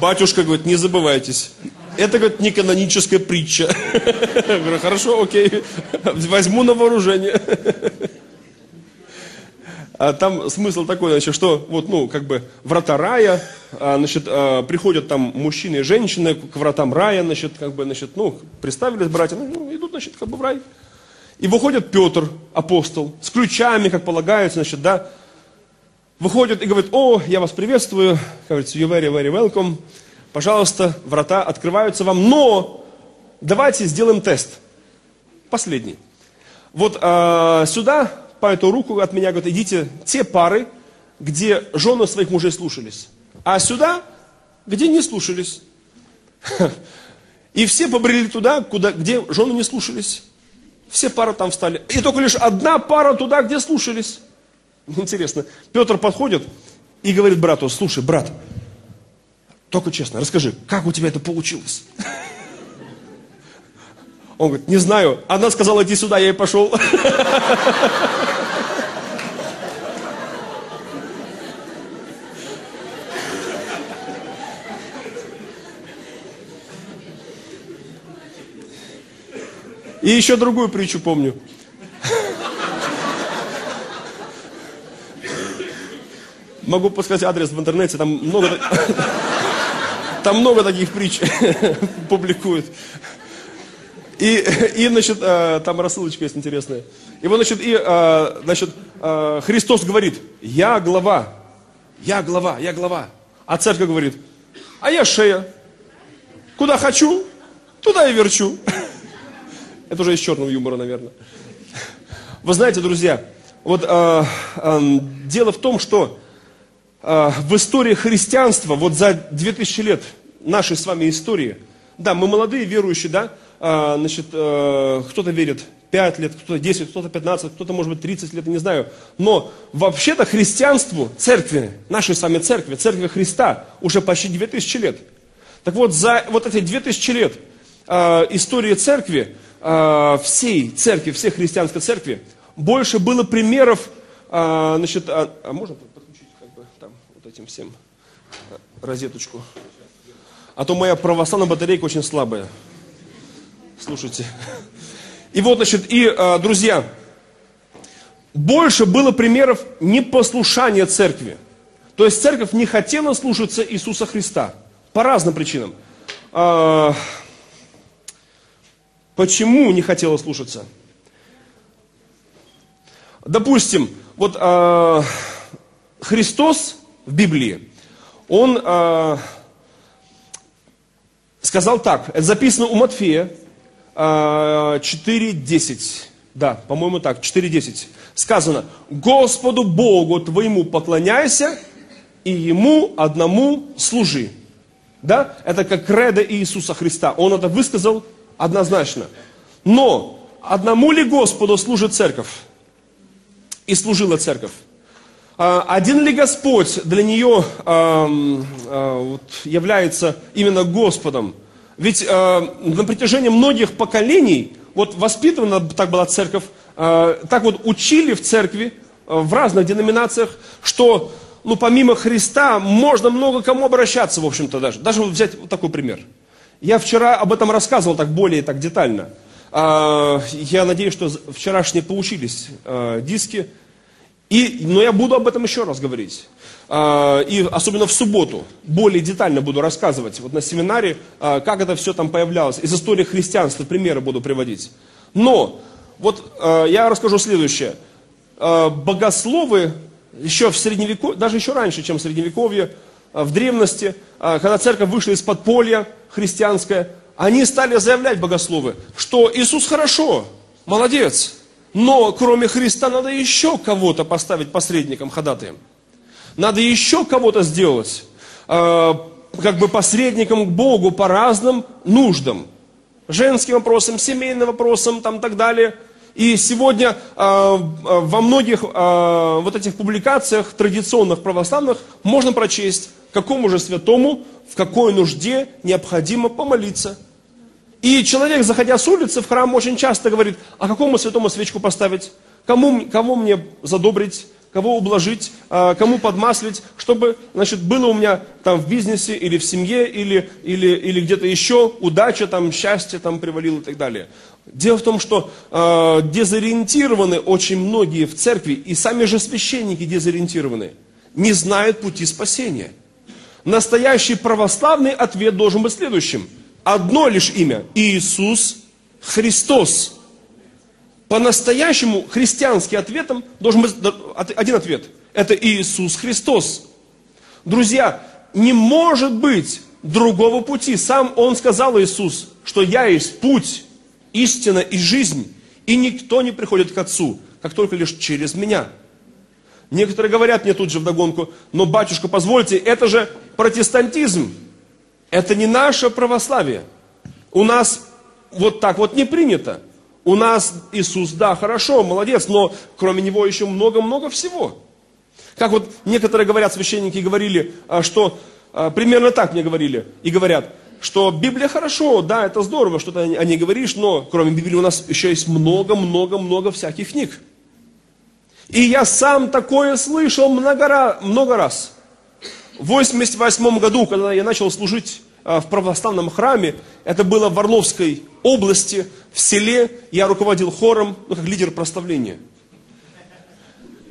Батюшка говорит, не забывайтесь. Это, говорит, не каноническая притча. Я говорю, хорошо, окей, возьму на вооружение. А там смысл такой, значит, что вот, ну, как бы врата рая, а, значит, а, приходят там мужчины и женщины к вратам рая, значит, как бы, значит, ну, представились братья, ну, идут, значит, как бы в рай. И выходит Петр, апостол, с ключами, как полагается, значит, да, выходит и говорит, о, я вас приветствую, говорится, you very, very welcome, пожалуйста, врата открываются вам, но давайте сделаем тест. Последний. Вот а, сюда, по эту руку от меня, говорит, идите те пары, где жены своих мужей слушались. А сюда, где не слушались. И все побрели туда, куда, где жены не слушались. Все пары там встали. И только лишь одна пара туда, где слушались. Интересно. Петр подходит и говорит брату, слушай, брат, только честно, расскажи, как у тебя это получилось? Он говорит, не знаю. Она сказала, иди сюда, я и пошел. И еще другую притчу помню. Могу подсказать адрес в интернете, там много, там много таких притч публикуют. И, и, значит, э, там рассылочка есть интересная. И вот, значит, и, э, значит, э, Христос говорит, я глава, я глава, я глава. А церковь говорит, а я шея. Куда хочу, туда и верчу. Это уже из черного юмора, наверное. Вы знаете, друзья, вот э, э, дело в том, что э, в истории христианства, вот за 2000 лет нашей с вами истории, да, мы молодые верующие, да, э, значит, э, кто-то верит 5 лет, кто-то 10, кто-то 15, кто-то, может быть, 30 лет, не знаю. Но вообще-то христианству, церкви, нашей с вами церкви, церкви Христа уже почти 2000 лет. Так вот, за вот эти 2000 лет э, истории церкви, э, всей церкви, всей христианской церкви, больше было примеров, а, значит, а, а можно подключить как бы там вот этим всем а, розеточку? А то моя православная батарейка очень слабая. Слушайте. И вот, значит, и, а, друзья, больше было примеров непослушания церкви. То есть церковь не хотела слушаться Иисуса Христа. По разным причинам. Почему не хотела слушаться? Допустим, вот э, Христос в Библии, Он э, сказал так, это записано у Матфея э, 4.10, да, по-моему так, 4.10. Сказано, Господу Богу твоему поклоняйся и Ему одному служи. Да? Это как кредо Иисуса Христа. Он это высказал однозначно. Но одному ли Господу служит церковь? и служила церковь. А, один ли Господь для нее а, является именно Господом? Ведь а, на протяжении многих поколений, вот воспитана так была церковь, так вот учили в церкви, в разных деноминациях, что ну, помимо Христа можно много кому обращаться, в общем-то, даже. Даже вот взять вот такой пример. Я вчера об этом рассказывал так более так детально. Я надеюсь, что вчерашние получились диски. И, но я буду об этом еще раз говорить. А, и особенно в субботу более детально буду рассказывать вот на семинаре, а, как это все там появлялось. Из истории христианства примеры буду приводить. Но вот а, я расскажу следующее. Богословы еще в средневековье, даже еще раньше, чем в средневековье, в древности, когда церковь вышла из подполья христианское, они стали заявлять богословы, что Иисус хорошо, молодец, но кроме Христа надо еще кого-то поставить посредником, ходатаем. Надо еще кого-то сделать, э, как бы посредником к Богу по разным нуждам. Женским вопросам, семейным вопросам, там так далее. И сегодня э, во многих э, вот этих публикациях традиционных православных можно прочесть, какому же святому, в какой нужде необходимо помолиться – и человек, заходя с улицы в храм, очень часто говорит, а какому святому свечку поставить? Кому, кого мне задобрить? Кого ублажить? А, кому подмаслить? Чтобы, значит, было у меня там в бизнесе или в семье, или, или, или где-то еще удача, там, счастье там привалило и так далее. Дело в том, что э, дезориентированы очень многие в церкви, и сами же священники дезориентированы, не знают пути спасения. Настоящий православный ответ должен быть следующим – одно лишь имя – Иисус Христос. По-настоящему христианский ответом должен быть один ответ. Это Иисус Христос. Друзья, не может быть другого пути. Сам Он сказал, Иисус, что я есть путь, истина и жизнь. И никто не приходит к Отцу, как только лишь через меня. Некоторые говорят мне тут же вдогонку, но, батюшка, позвольте, это же протестантизм. Это не наше православие. У нас вот так вот не принято. У нас Иисус, да, хорошо, молодец, но кроме Него еще много-много всего. Как вот некоторые говорят, священники говорили, а, что, а, примерно так мне говорили, и говорят, что Библия хорошо, да, это здорово, что ты о ней говоришь, но кроме Библии у нас еще есть много-много-много всяких книг. И я сам такое слышал много, много раз. В 88 году, когда я начал служить а, в православном храме, это было в Орловской области, в селе, я руководил хором, ну, как лидер прославления.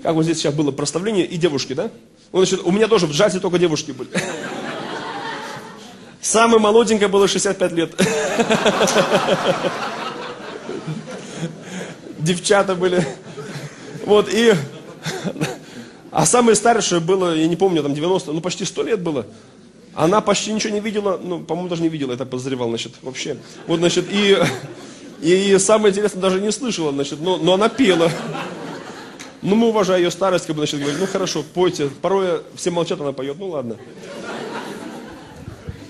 Как вот здесь сейчас было прославление, и девушки, да? Ну, значит, у меня тоже в джазе только девушки были. Самой молоденькой было 65 лет. Девчата были. Вот, и... А самое старшее было, я не помню, там 90, ну почти 100 лет было. Она почти ничего не видела, ну, по-моему, даже не видела, это подозревал, значит, вообще. Вот, значит, и, и, самое интересное, даже не слышала, значит, но, но она пела. Ну, мы, уважая ее старость, как бы, значит, говорим, ну, хорошо, пойте. Порой все молчат, она поет, ну, ладно.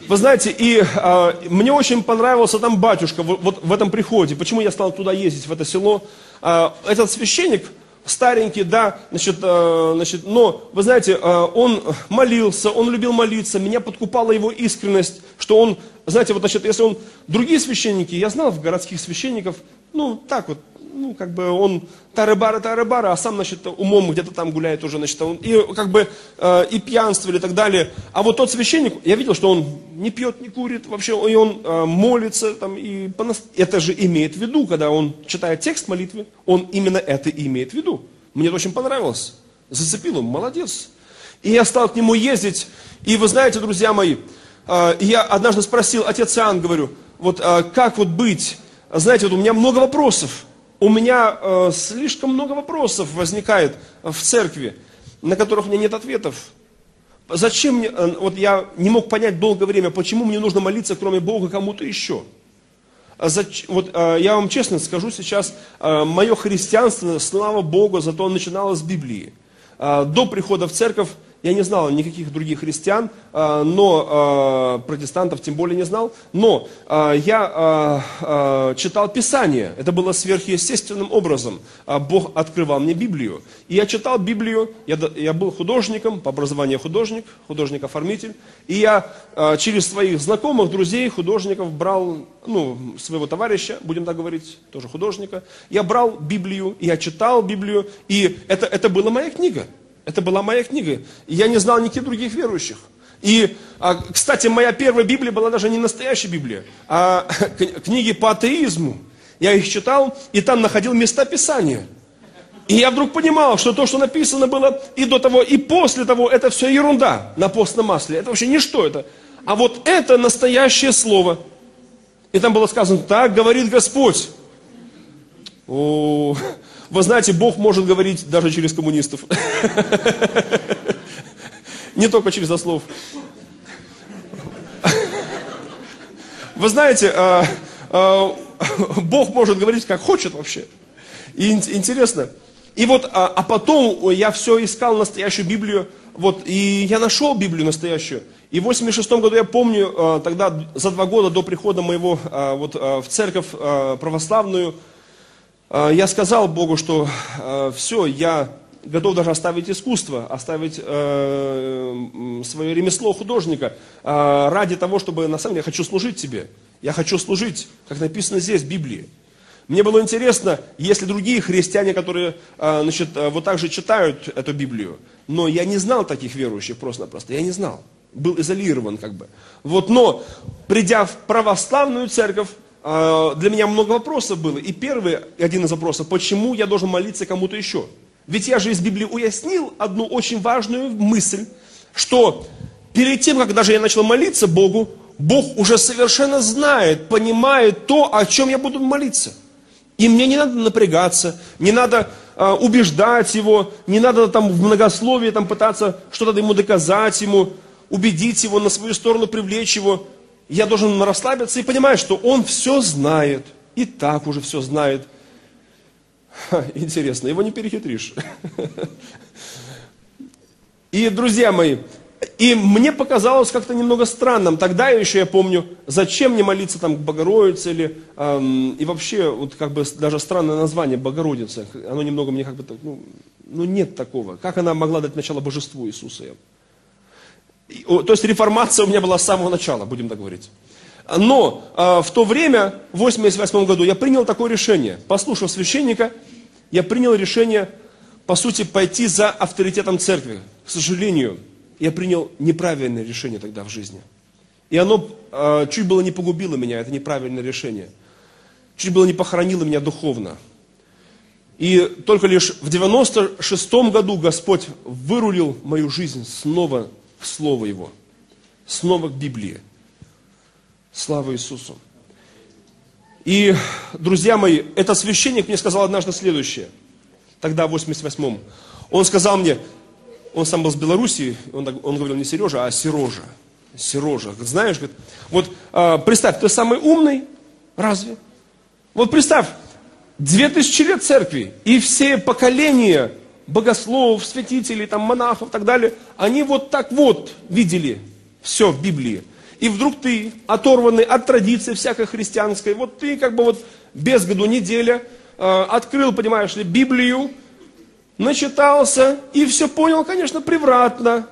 Вы знаете, и э, мне очень понравился там батюшка, вот, вот в этом приходе. Почему я стал туда ездить, в это село? Э, этот священник, старенький, да, значит, э, значит, но, вы знаете, э, он молился, он любил молиться, меня подкупала его искренность, что он, знаете, вот, значит, если он, другие священники, я знал в городских священников, ну, так вот, ну, как бы он тарыбара, а сам, значит, умом где-то там гуляет уже, значит, он, и как бы, э, и пьянствовали и так далее. А вот тот священник, я видел, что он не пьет, не курит, вообще, и он э, молится, там, и это же имеет в виду, когда он читает текст молитвы, он именно это имеет в виду. Мне это очень понравилось. Зацепил он, молодец. И я стал к нему ездить, и вы знаете, друзья мои, э, я однажды спросил, отец Иоанн, говорю, вот э, как вот быть, знаете, вот у меня много вопросов, у меня э, слишком много вопросов возникает в церкви, на которых у меня нет ответов. Зачем мне, э, вот я не мог понять долгое время, почему мне нужно молиться, кроме Бога, кому-то еще. А зач, вот э, я вам честно скажу сейчас, э, мое христианство, слава Богу, зато начиналось с Библии. Э, до прихода в церковь я не знал никаких других христиан, а, но а, протестантов тем более не знал. Но а, я читал Писание. Это было сверхъестественным образом. Бог открывал мне Библию. И я читал Библию. Я, был художником, по образованию художник, художник-оформитель. И я через своих знакомых, друзей, художников брал, ну, своего товарища, будем так говорить, тоже художника. Я брал Библию, я читал Библию. И это, это была моя книга. Это была моя книга. И я не знал никаких других верующих. И, а, кстати, моя первая Библия была даже не настоящая Библия, а книги по атеизму. Я их читал, и там находил места Писания. И я вдруг понимал, что то, что написано было и до того, и после того, это все ерунда на постном масле. Это вообще ничто это. А вот это настоящее слово. И там было сказано, так говорит Господь. О, вы знаете, Бог может говорить даже через коммунистов. Не только через ослов. Вы знаете, а, а, Бог может говорить как хочет вообще. И интересно. И вот, а, а потом я все искал настоящую Библию, вот, и я нашел Библию настоящую. И в 86 году, я помню, тогда, за два года до прихода моего вот, в церковь православную, а, я сказал Богу, что а, все, я готов даже оставить искусство, оставить э, свое ремесло художника э, ради того, чтобы, на самом деле, я хочу служить тебе. Я хочу служить, как написано здесь, в Библии. Мне было интересно, если другие христиане, которые значит, вот так же читают эту Библию, но я не знал таких верующих просто-напросто, я не знал. Был изолирован как бы. Вот, но, придя в православную церковь, а, для меня много вопросов было. И первый, один из вопросов, почему я должен молиться кому-то еще? Ведь я же из Библии уяснил одну очень важную мысль, что перед тем, как даже я начал молиться Богу, Бог уже совершенно знает, понимает то, о чем я буду молиться. И мне не надо напрягаться, не надо э, убеждать его, не надо там в многословии там, пытаться что-то ему доказать ему, убедить его на свою сторону, привлечь его я должен расслабиться и понимать, что он все знает. И так уже все знает. Ха, интересно, его не перехитришь. И, друзья мои, и мне показалось как-то немного странным. Тогда еще я помню, зачем мне молиться там к Богородице или эм, и вообще вот как бы даже странное название Богородица. Оно немного мне как бы ну, ну нет такого. Как она могла дать начало Божеству Иисуса? То есть реформация у меня была с самого начала, будем так говорить. Но э, в то время, в 88 году, я принял такое решение. Послушав священника, я принял решение, по сути, пойти за авторитетом церкви. К сожалению, я принял неправильное решение тогда в жизни. И оно э, чуть было не погубило меня, это неправильное решение. Чуть было не похоронило меня духовно. И только лишь в 96 году Господь вырулил мою жизнь снова в Слово Его, снова к Библии. Слава Иисусу. И, друзья мои, этот священник мне сказал однажды следующее, тогда в 88-м. Он сказал мне, он сам был с Белоруссии, он, он говорил не Сережа, а Сережа. Сережа, знаешь, говорит, вот э, представь, ты самый умный, разве? Вот представь, две тысячи лет церкви, и все поколения богословов, святителей, там, монахов и так далее, они вот так вот видели все в Библии. И вдруг ты, оторванный от традиции всякой христианской, вот ты как бы вот без году неделя, э, открыл, понимаешь ли, Библию, начитался и все понял, конечно, превратно.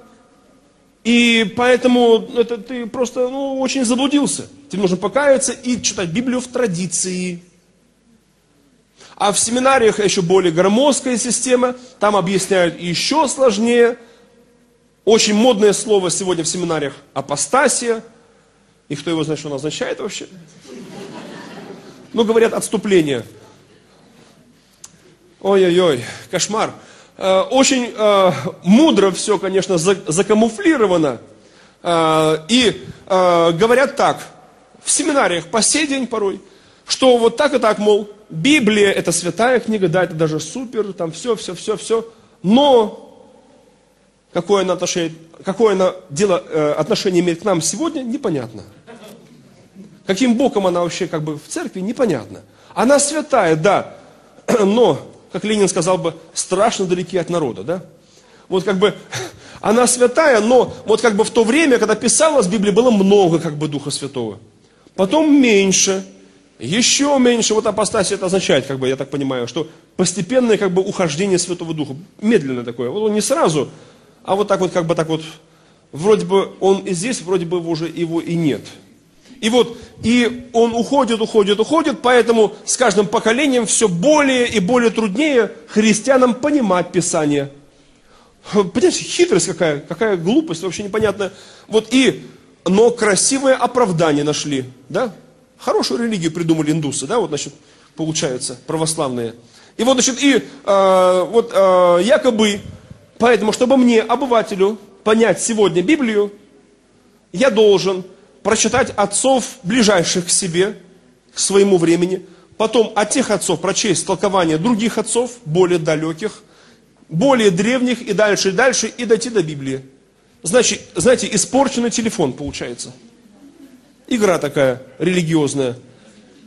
И поэтому это ты просто ну, очень заблудился. Тебе нужно покаяться и читать Библию в традиции. А в семинариях еще более громоздкая система, там объясняют еще сложнее. Очень модное слово сегодня в семинариях – апостасия. И кто его знает, что он означает вообще? Ну, говорят, отступление. Ой-ой-ой, кошмар. Э, очень э, мудро все, конечно, закамуфлировано. Э, и говорят так, в семинариях по сей день порой, что вот так и так, мол, Библия это святая книга, да, это даже супер, там все, все, все, все. Но какое она отношение, какое она дело, отношение имеет к нам сегодня, непонятно. Каким боком она вообще как бы в церкви, непонятно. Она святая, да, но как Ленин сказал бы, страшно далеки от народа, да? Вот как бы она святая, но вот как бы в то время, когда писалась Библия, было много как бы Духа Святого. Потом меньше, еще меньше. Вот апостасия это означает, как бы, я так понимаю, что постепенное как бы ухождение Святого Духа. Медленное такое. Вот он не сразу, а вот так вот как бы так вот, вроде бы он и здесь, вроде бы уже его и нет. И вот, и он уходит, уходит, уходит, поэтому с каждым поколением все более и более труднее христианам понимать Писание. Понимаете, хитрость какая, какая глупость, вообще непонятно. Вот и, но красивое оправдание нашли, да? Хорошую религию придумали индусы, да, вот, значит, получается, православные. И вот, значит, и э, вот э, якобы, поэтому, чтобы мне, обывателю, понять сегодня Библию, я должен прочитать отцов, ближайших к себе, к своему времени, потом от тех отцов прочесть толкование других отцов, более далеких, более древних и дальше, и дальше, и дойти до Библии. Значит, знаете, испорченный телефон получается. Игра такая религиозная.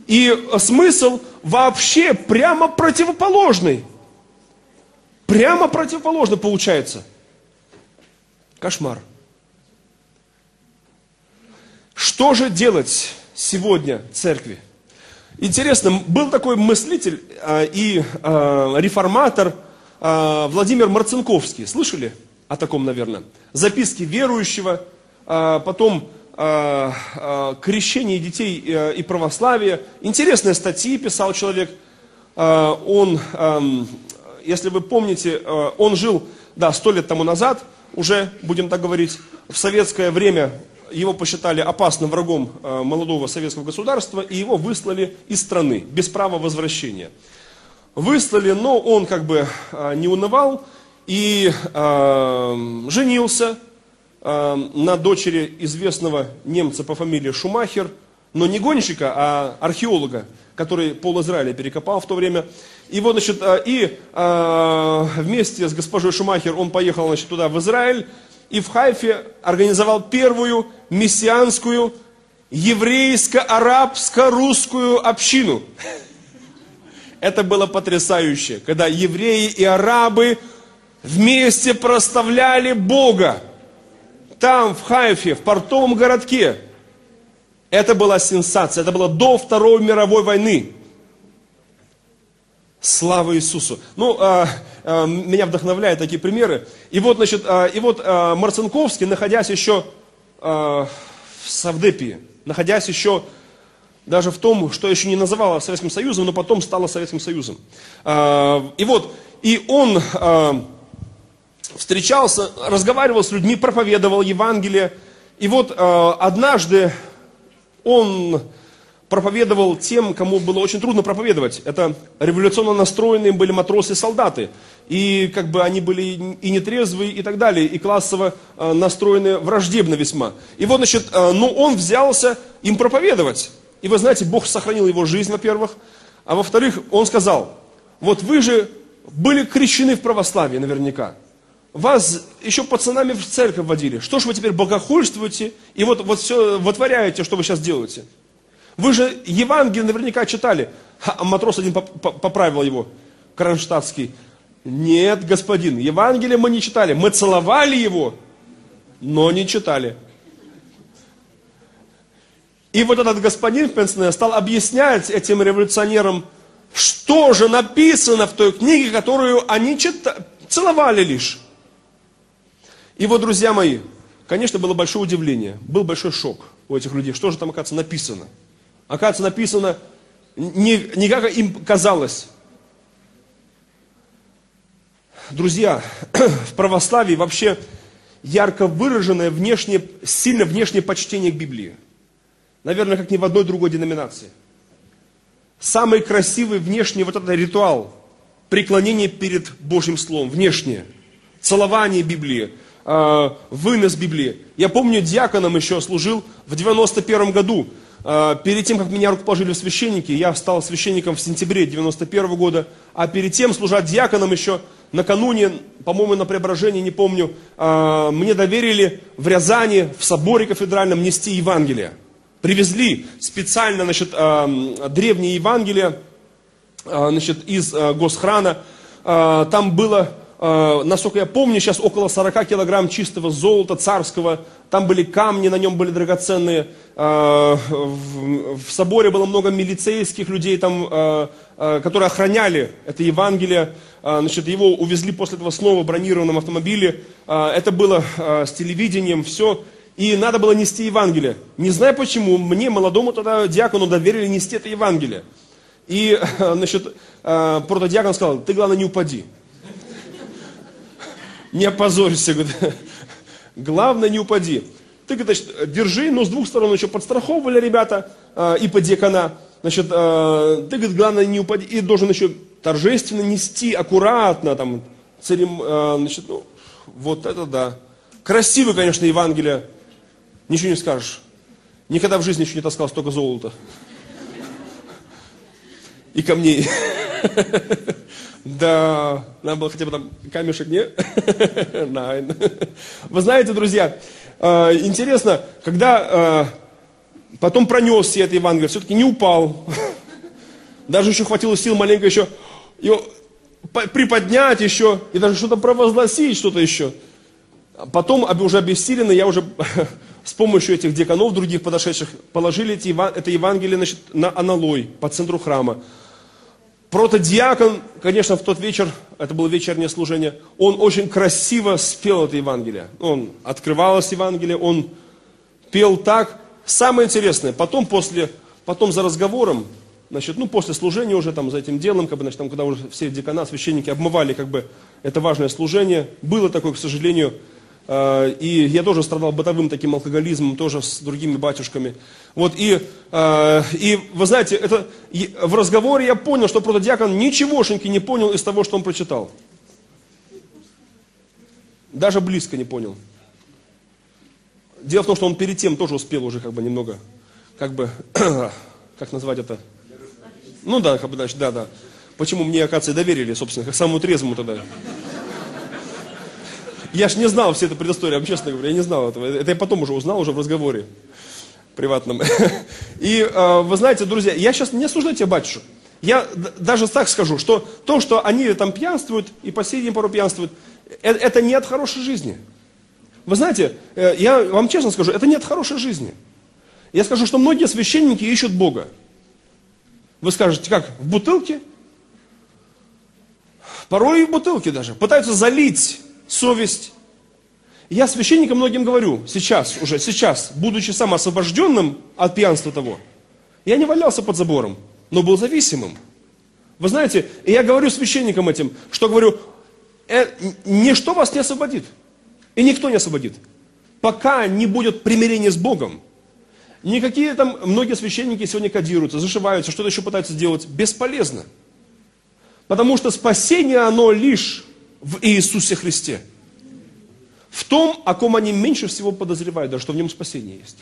И смысл вообще прямо противоположный. Прямо противоположно получается. Кошмар. Что же делать сегодня церкви? Интересно, был такой мыслитель а, и а, реформатор а, Владимир Марцинковский. Слышали о таком, наверное? Записки верующего, а, потом а, а, крещение детей а, и православие. Интересные статьи писал человек. Он, а, если вы помните, он жил, да, сто лет тому назад, уже, будем так говорить, в советское время его посчитали опасным врагом э, молодого советского государства, и его выслали из страны, без права возвращения. Выслали, но он как бы э, не унывал и э, женился э, на дочери известного немца по фамилии Шумахер, но не гонщика, а археолога, который пол Израиля перекопал в то время. И вот, значит, э, и э, вместе с госпожой Шумахер он поехал, значит, туда, в Израиль, и в Хайфе организовал первую мессианскую еврейско-арабско-русскую общину. Это было потрясающе, когда евреи и арабы вместе проставляли Бога. Там, в Хайфе, в портовом городке. Это была сенсация, это было до Второй мировой войны. Слава Иисусу. Ну, а, а, меня вдохновляют такие примеры. И вот, значит, а, и вот а, Марцинковский, находясь еще а, в Савдепии, находясь еще даже в том, что еще не называлось Советским Союзом, но потом стало Советским Союзом. А, и вот, и он а, встречался, разговаривал с людьми, проповедовал Евангелие. И вот а, однажды он проповедовал тем, кому было очень трудно проповедовать. Это революционно настроенные были матросы и солдаты. И как бы они были и нетрезвые и так далее, и классово э, настроены враждебно весьма. И вот, значит, э, ну он взялся им проповедовать. И вы знаете, Бог сохранил его жизнь, во-первых. А во-вторых, он сказал, вот вы же были крещены в православии наверняка. Вас еще пацанами в церковь водили. Что ж вы теперь богохульствуете и вот, вот все вытворяете, что вы сейчас делаете? Вы же Евангелие наверняка читали. А матрос один поправил его, кронштадтский. Нет, господин, Евангелие мы не читали. Мы целовали его, но не читали. И вот этот господин в стал объяснять этим революционерам, что же написано в той книге, которую они читали, целовали лишь. И вот, друзья мои, конечно, было большое удивление, был большой шок у этих людей. Что же там, оказывается, написано? Оказывается, написано не, не как им казалось. Друзья, в православии вообще ярко выраженное внешнее, сильно внешнее почтение к Библии. Наверное, как ни в одной другой деноминации. Самый красивый внешний вот этот ритуал преклонение перед Божьим Словом, внешнее, целование Библии, э, вынос Библии. Я помню, диаконом еще служил в 91 году. Э, перед тем, как меня рукоположили в священники, я стал священником в сентябре 91 года, а перед тем, служа диаконом еще, накануне, по-моему, на преображении, не помню, э, мне доверили в Рязани, в соборе кафедральном нести Евангелие. Привезли специально значит, древние Евангелия значит, из госхрана. Там было насколько я помню, сейчас около 40 килограмм чистого золота царского, там были камни, на нем были драгоценные. Э, в соборе было много милицейских людей, там, э, которые охраняли это Евангелие. Значит, его увезли после этого снова в бронированном автомобиле. Это было с телевидением, все. И надо было нести Евангелие. Не знаю почему, мне, молодому тогда диакону, доверили нести это Евангелие. И, значит, протодиакон сказал, ты, главное, не упади не опозорься, говорит. Главное, не упади. Ты, значит, держи, но с двух сторон еще подстраховывали ребята э, и подекана. Значит, э, ты, говорит, главное, не упади. И должен еще торжественно нести, аккуратно, там, царем, э, значит, ну, вот это да. Красивый, конечно, Евангелие. Ничего не скажешь. Никогда в жизни еще не таскал столько золота. И камней. Да, надо было хотя бы там камешек, не? Nein. Вы знаете, друзья, э, интересно, когда э, потом пронес все это Евангелие, все-таки не упал. Даже еще хватило сил маленько еще его приподнять еще, и даже что-то провозгласить, что-то еще. Потом, уже обессиленно, я уже с помощью этих деканов, других подошедших, положили эти, это Евангелие значит, на аналой по центру храма. Протодиакон, конечно, в тот вечер, это было вечернее служение, он очень красиво спел это Евангелие. Он открывалось Евангелие, он пел так. Самое интересное, потом, после, потом за разговором, значит, ну, после служения уже там за этим делом, как бы, значит, там, когда уже все декана, священники обмывали, как бы, это важное служение, было такое, к сожалению, и я тоже страдал бытовым таким алкоголизмом, тоже с другими батюшками. Вот, и, э, и вы знаете, это, в разговоре я понял, что протодиакон ничегошеньки не понял из того, что он прочитал. Даже близко не понял. Дело в том, что он перед тем тоже успел уже как бы немного, как бы, как назвать это? Ну да, как бы, значит, да, да. Почему мне, оказывается, доверили, собственно, как самому трезвому тогда. Я ж не знал все это предысторию, честно говоря, я не знал этого. Это я потом уже узнал, уже в разговоре приватном. И э, вы знаете, друзья, я сейчас не осуждаю тебя, батюшек. Я даже так скажу, что то, что они там пьянствуют, и по сей день порой пьянствуют, э, это не от хорошей жизни. Вы знаете, э, я вам честно скажу, это не от хорошей жизни. Я скажу, что многие священники ищут Бога. Вы скажете, как, в бутылке? Порой и в бутылке даже. Пытаются залить совесть. Я священникам многим говорю, сейчас, уже сейчас, будучи сам освобожденным от пьянства того, я не валялся под забором, но был зависимым. Вы знаете, я говорю священникам этим, что говорю, э, ничто вас не освободит. И никто не освободит. Пока не будет примирения с Богом, Никакие там, многие священники сегодня кодируются, зашиваются, что-то еще пытаются делать. Бесполезно. Потому что спасение, оно лишь в Иисусе Христе. В том, о ком они меньше всего подозревают, даже что в нем спасение есть.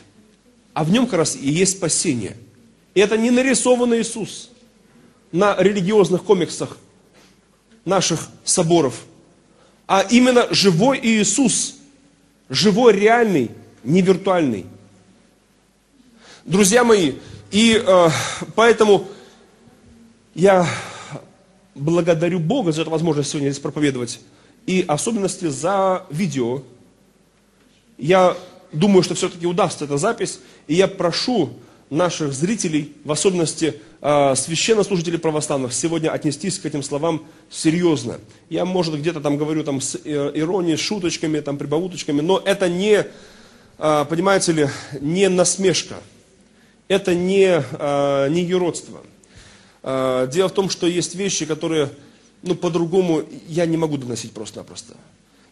А в нем как раз и есть спасение. И это не нарисованный Иисус на религиозных комиксах наших соборов, а именно живой Иисус, живой, реальный, не виртуальный. Друзья мои, и э, поэтому я благодарю Бога за эту возможность сегодня здесь проповедовать, и особенности за видео. Я думаю, что все-таки удастся эта запись, и я прошу наших зрителей, в особенности э, священнослужителей православных, сегодня отнестись к этим словам серьезно. Я, может, где-то там говорю там, с э, иронией, шуточками, там, прибауточками, но это не, э, понимаете ли, не насмешка, это не, э, не юродство. Э, дело в том, что есть вещи, которые, ну, по-другому я не могу доносить просто-напросто.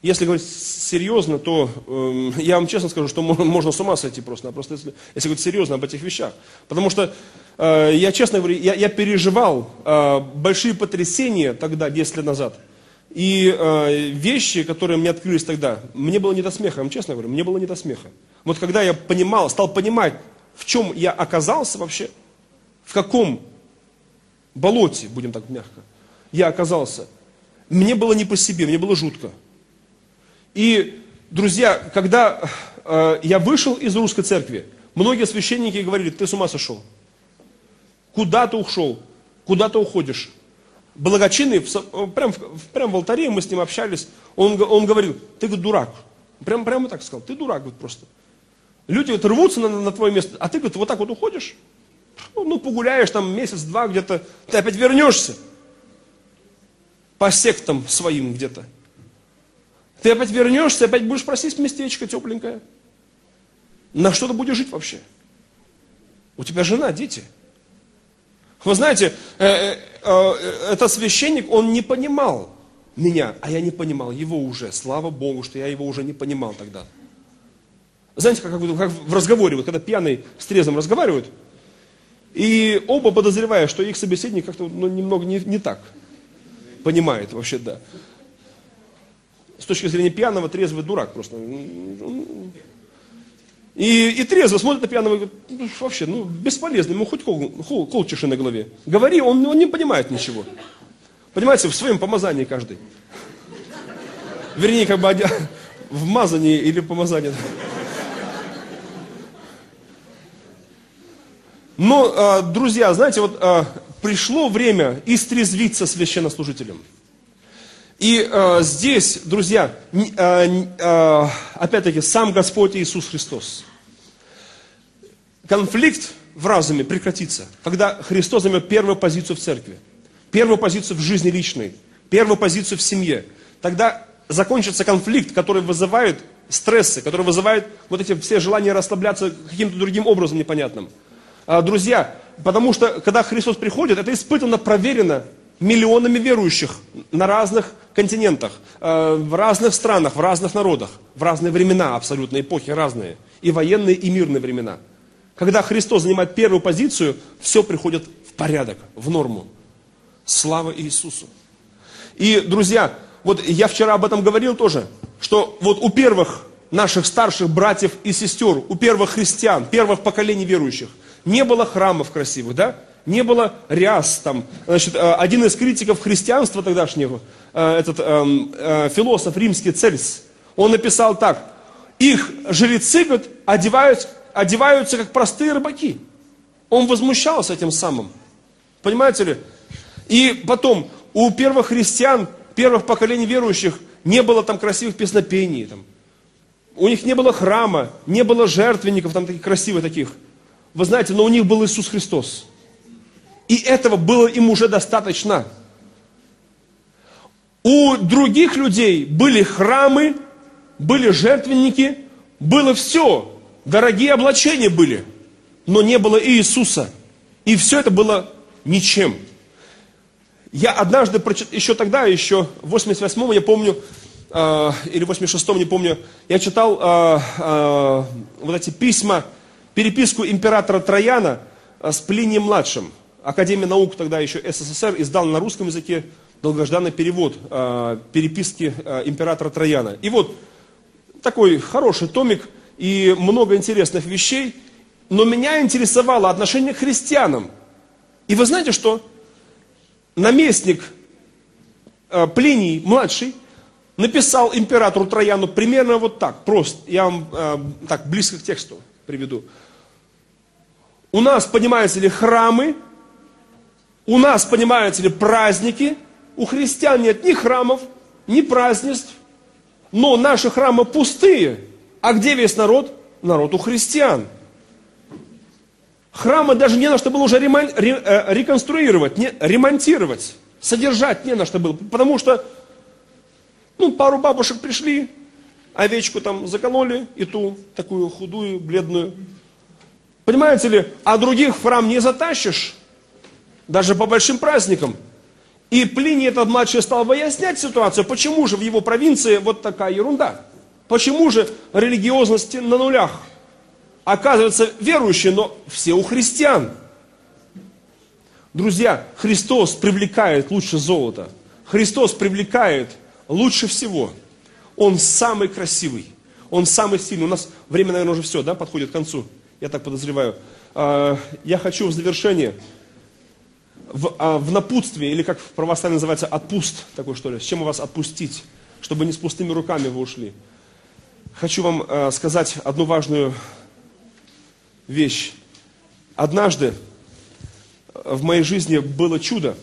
Если говорить серьезно, то э, я вам честно скажу, что можно с ума сойти просто-напросто, если, если говорить серьезно об этих вещах. Потому что, э, я честно говорю, я, я переживал э, большие потрясения тогда, 10 лет назад. И э, вещи, которые мне открылись тогда, мне было не до смеха, я вам честно говорю, мне было не до смеха. Вот когда я понимал, стал понимать, в чем я оказался вообще, в каком болоте, будем так мягко, я оказался, мне было не по себе, мне было жутко. И, друзья, когда э, я вышел из русской церкви, многие священники говорили, ты с ума сошел. Куда ты ушел? Куда ты уходишь? Благочинный, прям, прям в алтаре мы с ним общались, он, он говорил, ты говорит, дурак. Прям, прямо так сказал, ты дурак, говорит, просто. Люди вот, рвутся на, на твое место, а ты, говорит, вот так вот уходишь. Ну, погуляешь там месяц-два где-то, ты опять вернешься. По сектам своим где-то. Ты опять вернешься, опять будешь просить местечко тепленькое. На что ты будешь жить вообще? У тебя жена, дети. Вы знаете, э, э, э, этот священник, он не понимал меня, а я не понимал его уже. Слава Богу, что я его уже не понимал тогда. Знаете, как, как в разговоре, вот когда пьяный с трезвым разговаривают, и оба подозревая, что их собеседник как-то ну, немного не, не так понимает вообще, да с точки зрения пьяного, трезвый дурак просто. И, и трезво смотрит на пьяного и говорит, ну, вообще, ну, бесполезно, ему хоть кол, кол, кол чеши на голове. Говори, он, он не понимает ничего. Понимаете, в своем помазании каждый. Вернее, как бы в мазании или помазании. Но, а, друзья, знаете, вот а, пришло время истрезвиться священнослужителям. И э, здесь, друзья, опять-таки, сам Господь Иисус Христос. Конфликт в разуме прекратится, когда Христос займет первую позицию в церкви, первую позицию в жизни личной, первую позицию в семье. Тогда закончится конфликт, который вызывает стрессы, который вызывает вот эти все желания расслабляться каким-то другим образом непонятным. А, друзья, потому что когда Христос приходит, это испытано, проверено миллионами верующих на разных континентах, э, в разных странах, в разных народах, в разные времена, абсолютно эпохи разные, и военные, и мирные времена. Когда Христос занимает первую позицию, все приходит в порядок, в норму. Слава Иисусу. И, друзья, вот я вчера об этом говорил тоже, что вот у первых наших старших братьев и сестер, у первых христиан, первых поколений верующих, не было храмов красивых, да? не было ряс там. Значит, э, один из критиков христианства тогдашнего, э, этот эм, э, философ римский Цельс, он написал так, их жрецы, говорит, одеваются, одеваются как простые рыбаки. Он возмущался этим самым. Понимаете ли? И потом, у первых христиан, первых поколений верующих, не было там красивых песнопений. Там. У них не было храма, не было жертвенников там таких красивых таких. Вы знаете, но у них был Иисус Христос. И этого было им уже достаточно. У других людей были храмы, были жертвенники, было все. Дорогие облачения были, но не было Иисуса. И все это было ничем. Я однажды, прочитал, еще тогда, еще в 88-м, я помню, э, или в 86-м, не помню, я читал э, э, вот эти письма переписку императора Трояна э, с Плинием-младшим. Академия наук тогда еще СССР издал на русском языке долгожданный перевод э, переписки э, императора Трояна. И вот такой хороший томик и много интересных вещей, но меня интересовало отношение к христианам. И вы знаете что? Наместник э, Плиний младший написал императору Трояну примерно вот так, просто, я вам э, так близко к тексту приведу. У нас, понимаете ли, храмы, у нас, понимаете ли, праздники, у христиан нет ни храмов, ни празднеств, но наши храмы пустые. А где весь народ? Народ у христиан. Храмы даже не на что было уже ремон, ре, э, реконструировать, не, ремонтировать, содержать не на что было. Потому что, ну, пару бабушек пришли, овечку там закололи, и ту такую худую, бледную. Понимаете ли, а других в храм не затащишь, даже по большим праздникам. И Плиний этот младший стал выяснять ситуацию, почему же в его провинции вот такая ерунда. Почему же религиозности на нулях? Оказывается, верующие, но все у христиан. Друзья, Христос привлекает лучше золота. Христос привлекает лучше всего. Он самый красивый. Он самый сильный. У нас время, наверное, уже все, да, подходит к концу. Я так подозреваю. А, я хочу в завершение в, а, в напутствие, или как в православии называется, отпуст такой что ли, с чем вас отпустить, чтобы не с пустыми руками вы ушли. Хочу вам а, сказать одну важную вещь. Однажды в моей жизни было чудо,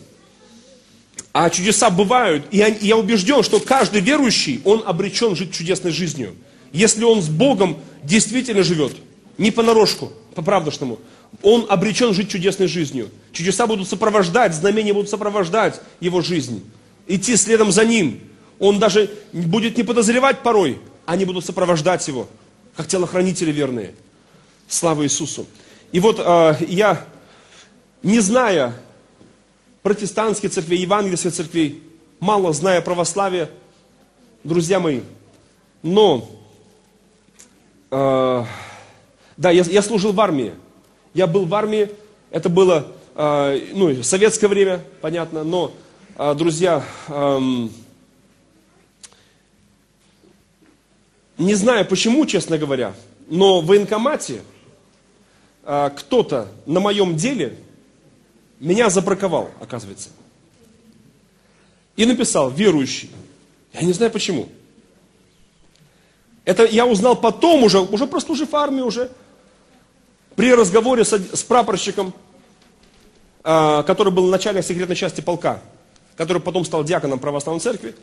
а чудеса бывают, и я убежден, что каждый верующий, он обречен жить чудесной жизнью, если он с Богом действительно живет, не понарошку, по-правдошному он обречен жить чудесной жизнью. Чудеса будут сопровождать, знамения будут сопровождать его жизнь. Идти следом за ним. Он даже будет не подозревать порой, они будут сопровождать его, как телохранители верные. Слава Иисусу. И вот э, я, не зная протестантских церквей, евангельских церквей, мало зная православие, друзья мои, но, э, да, я, я служил в армии, я был в армии, это было, э, ну, советское время, понятно, но, э, друзья, э, не знаю почему, честно говоря, но в военкомате э, кто-то на моем деле меня забраковал, оказывается. И написал, верующий. Я не знаю почему. Это я узнал потом уже, уже прослужив армию, уже при разговоре с, с прапорщиком, э, который был начальник секретной части полка, который потом стал диаконом православной церкви,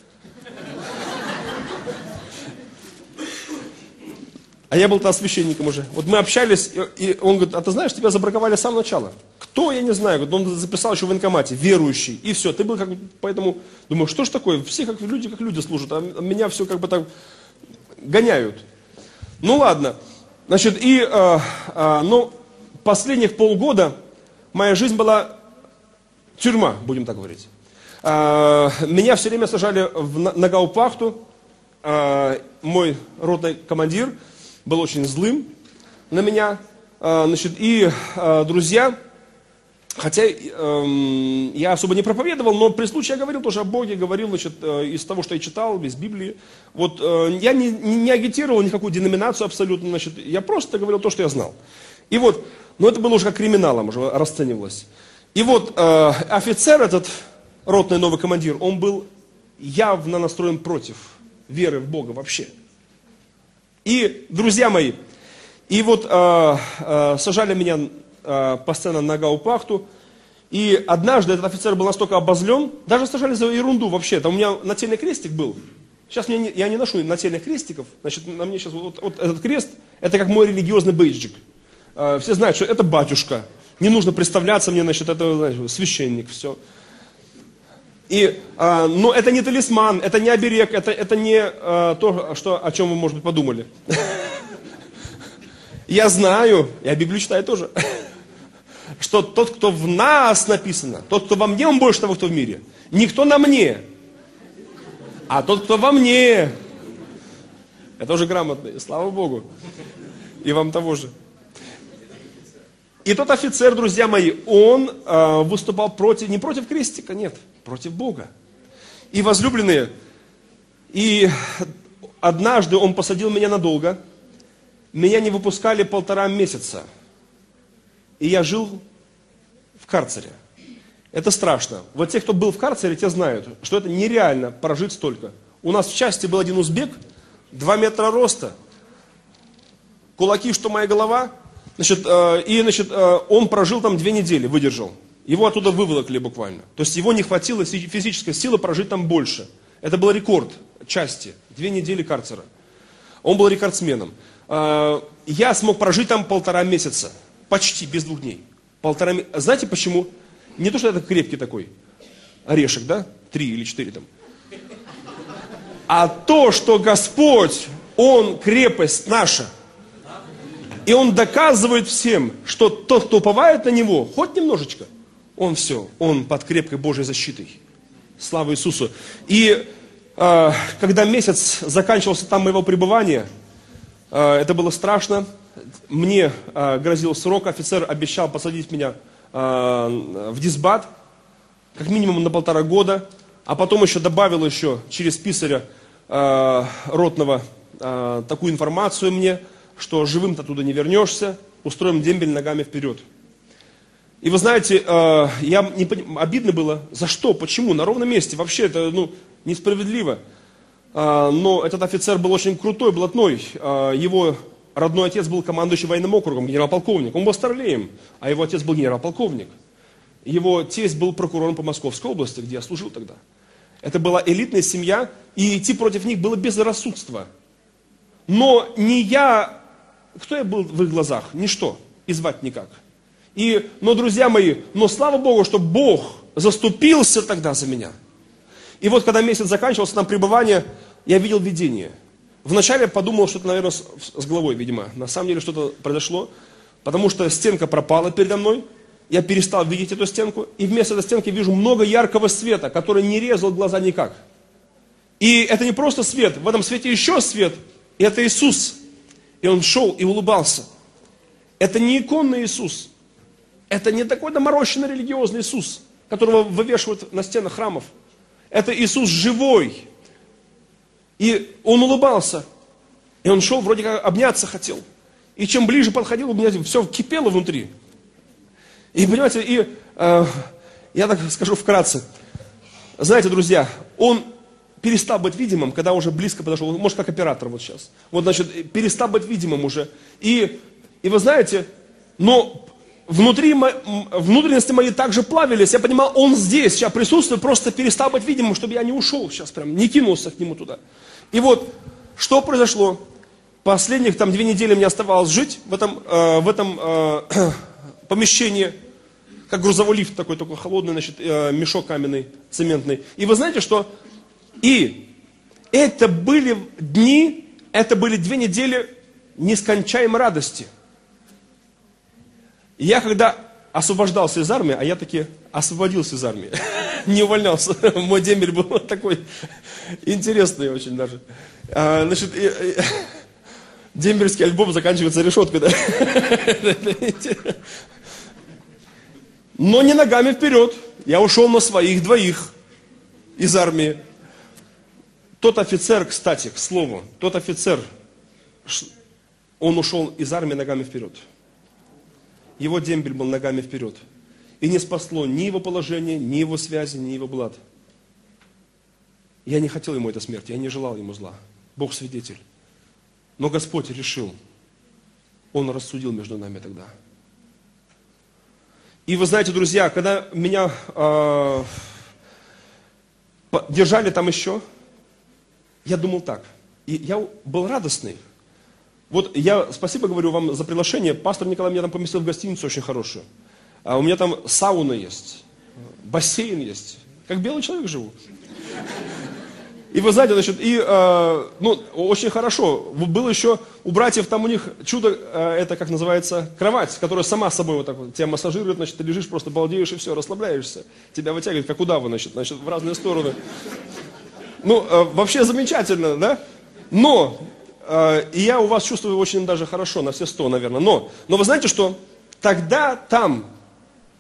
А я был тогда священником уже. Вот мы общались, и он говорит, а ты знаешь, тебя забраковали с самого начала. Кто, я не знаю. Он записал еще в военкомате, верующий. И все, ты был как поэтому, думаю, что ж такое, все как люди, как люди служат, а меня все как бы так гоняют. Ну ладно. Значит, и, э, э, ну, последних полгода моя жизнь была тюрьма, будем так говорить. Э, меня все время сажали в, на, на гаупахту. Э, мой ротный командир был очень злым на меня. Э, значит, и э, друзья, Хотя э, я особо не проповедовал, но при случае я говорил тоже о Боге, говорил значит, э, из того, что я читал, из Библии. Вот э, я не, не, не агитировал никакую деноминацию абсолютно, значит, я просто говорил то, что я знал. И вот, но это было уже как криминалом, уже расценивалось. И вот э, офицер этот, ротный новый командир, он был явно настроен против веры в Бога вообще. И, друзья мои, и вот э, э, сажали меня постоянно на гаупахту. И однажды этот офицер был настолько обозлен, даже сажали за ерунду вообще. Там у меня нательный крестик был. Сейчас мне не, я не ношу нательных крестиков. Значит, на мне сейчас вот, вот этот крест, это как мой религиозный бейджик. Э, все знают, что это батюшка. Не нужно представляться мне, значит, это знаете, священник, все. И, э, но это не талисман, это не оберег, это, это не э, то, что, о чем вы, может быть, подумали. Я знаю, я Библию читаю тоже что тот, кто в нас написано, тот, кто во мне, он больше того, кто в мире. Никто на мне, а тот, кто во мне. Это уже грамотно, слава Богу. И вам того же. И тот офицер, друзья мои, он э, выступал против, не против крестика, нет, против Бога. И возлюбленные, и однажды он посадил меня надолго, меня не выпускали полтора месяца, и я жил в карцере. Это страшно. Вот те, кто был в карцере, те знают, что это нереально прожить столько. У нас в части был один узбек, 2 метра роста, кулаки, что моя голова, значит, э, и значит, э, он прожил там две недели, выдержал. Его оттуда выволокли буквально. То есть его не хватило физической силы прожить там больше. Это был рекорд части, две недели карцера. Он был рекордсменом. Э, я смог прожить там полтора месяца, почти, без двух дней. Полтора. Знаете почему? Не то, что это крепкий такой орешек, да, три или четыре там. А то, что Господь, Он крепость наша. И Он доказывает всем, что тот, кто уповает на Него, хоть немножечко, он все, он под крепкой Божьей защитой. Слава Иисусу. И э, когда месяц заканчивался там моего пребывания, э, это было страшно. Мне э, грозил срок, офицер обещал посадить меня э, в дисбат, как минимум на полтора года, а потом еще добавил еще через писаря э, ротного э, такую информацию мне, что живым-то туда не вернешься, устроим дембель ногами вперед. И вы знаете, э, я не поним... обидно было, за что, почему, на ровном месте, вообще это ну, несправедливо. Э, но этот офицер был очень крутой, блатной, э, его родной отец был командующий военным округом, генерал-полковник. Он был старлеем, а его отец был генерал-полковник. Его тесть был прокурором по Московской области, где я служил тогда. Это была элитная семья, и идти против них было безрассудство. Но не я, кто я был в их глазах? Ничто, и звать никак. И, но, друзья мои, но слава Богу, что Бог заступился тогда за меня. И вот, когда месяц заканчивался, там пребывание, я видел видение – Вначале подумал, что это, наверное, с, с головой, видимо. На самом деле что-то произошло, потому что стенка пропала передо мной. Я перестал видеть эту стенку, и вместо этой стенки вижу много яркого света, который не резал глаза никак. И это не просто свет, в этом свете еще свет, и это Иисус. И Он шел и улыбался. Это не иконный Иисус, это не такой доморощенный религиозный Иисус, которого вывешивают на стенах храмов. Это Иисус живой, и он улыбался. И он шел, вроде как обняться хотел. И чем ближе подходил, у меня все кипело внутри. И понимаете, и э, я так скажу вкратце. Знаете, друзья, он перестал быть видимым, когда уже близко подошел, может, как оператор вот сейчас. Вот, значит, перестал быть видимым уже. И, и вы знаете, но внутри, внутренности мои также плавились. Я понимал, он здесь, сейчас присутствует, просто перестал быть видимым, чтобы я не ушел сейчас прям, не кинулся к нему туда. И вот, что произошло? Последних там две недели мне оставалось жить в этом, э, в этом э, помещении, как грузовой лифт такой, только холодный, значит, э, мешок каменный, цементный. И вы знаете, что и это были дни, это были две недели нескончаемой радости. Я когда освобождался из армии, а я таки освободился из армии, не увольнялся. Мой дембель был такой интересный очень даже. А, значит, дембельский альбом заканчивается решеткой, да? Но не ногами вперед. Я ушел на своих двоих из армии. Тот офицер, кстати, к слову, тот офицер, он ушел из армии ногами вперед его дембель был ногами вперед. И не спасло ни его положение, ни его связи, ни его блад. Я не хотел ему этой смерти, я не желал ему зла. Бог свидетель. Но Господь решил. Он рассудил между нами тогда. И вы знаете, друзья, когда меня э, держали там еще, я думал так. И я был радостный. Вот я спасибо говорю вам за приглашение. Пастор Николай меня там поместил в гостиницу очень хорошую. А у меня там сауна есть, бассейн есть. Как белый человек живу. И вы знаете, значит, и, э, ну, очень хорошо. Было еще у братьев там у них чудо, э, это как называется, кровать, которая сама собой вот так вот тебя массажирует, значит, ты лежишь, просто балдеешь и все, расслабляешься. Тебя вытягивает, как удава, значит, значит, в разные стороны. Ну, э, вообще замечательно, да? Но Э, и я у вас чувствую очень даже хорошо, на все сто, наверное. Но, но вы знаете что? тогда там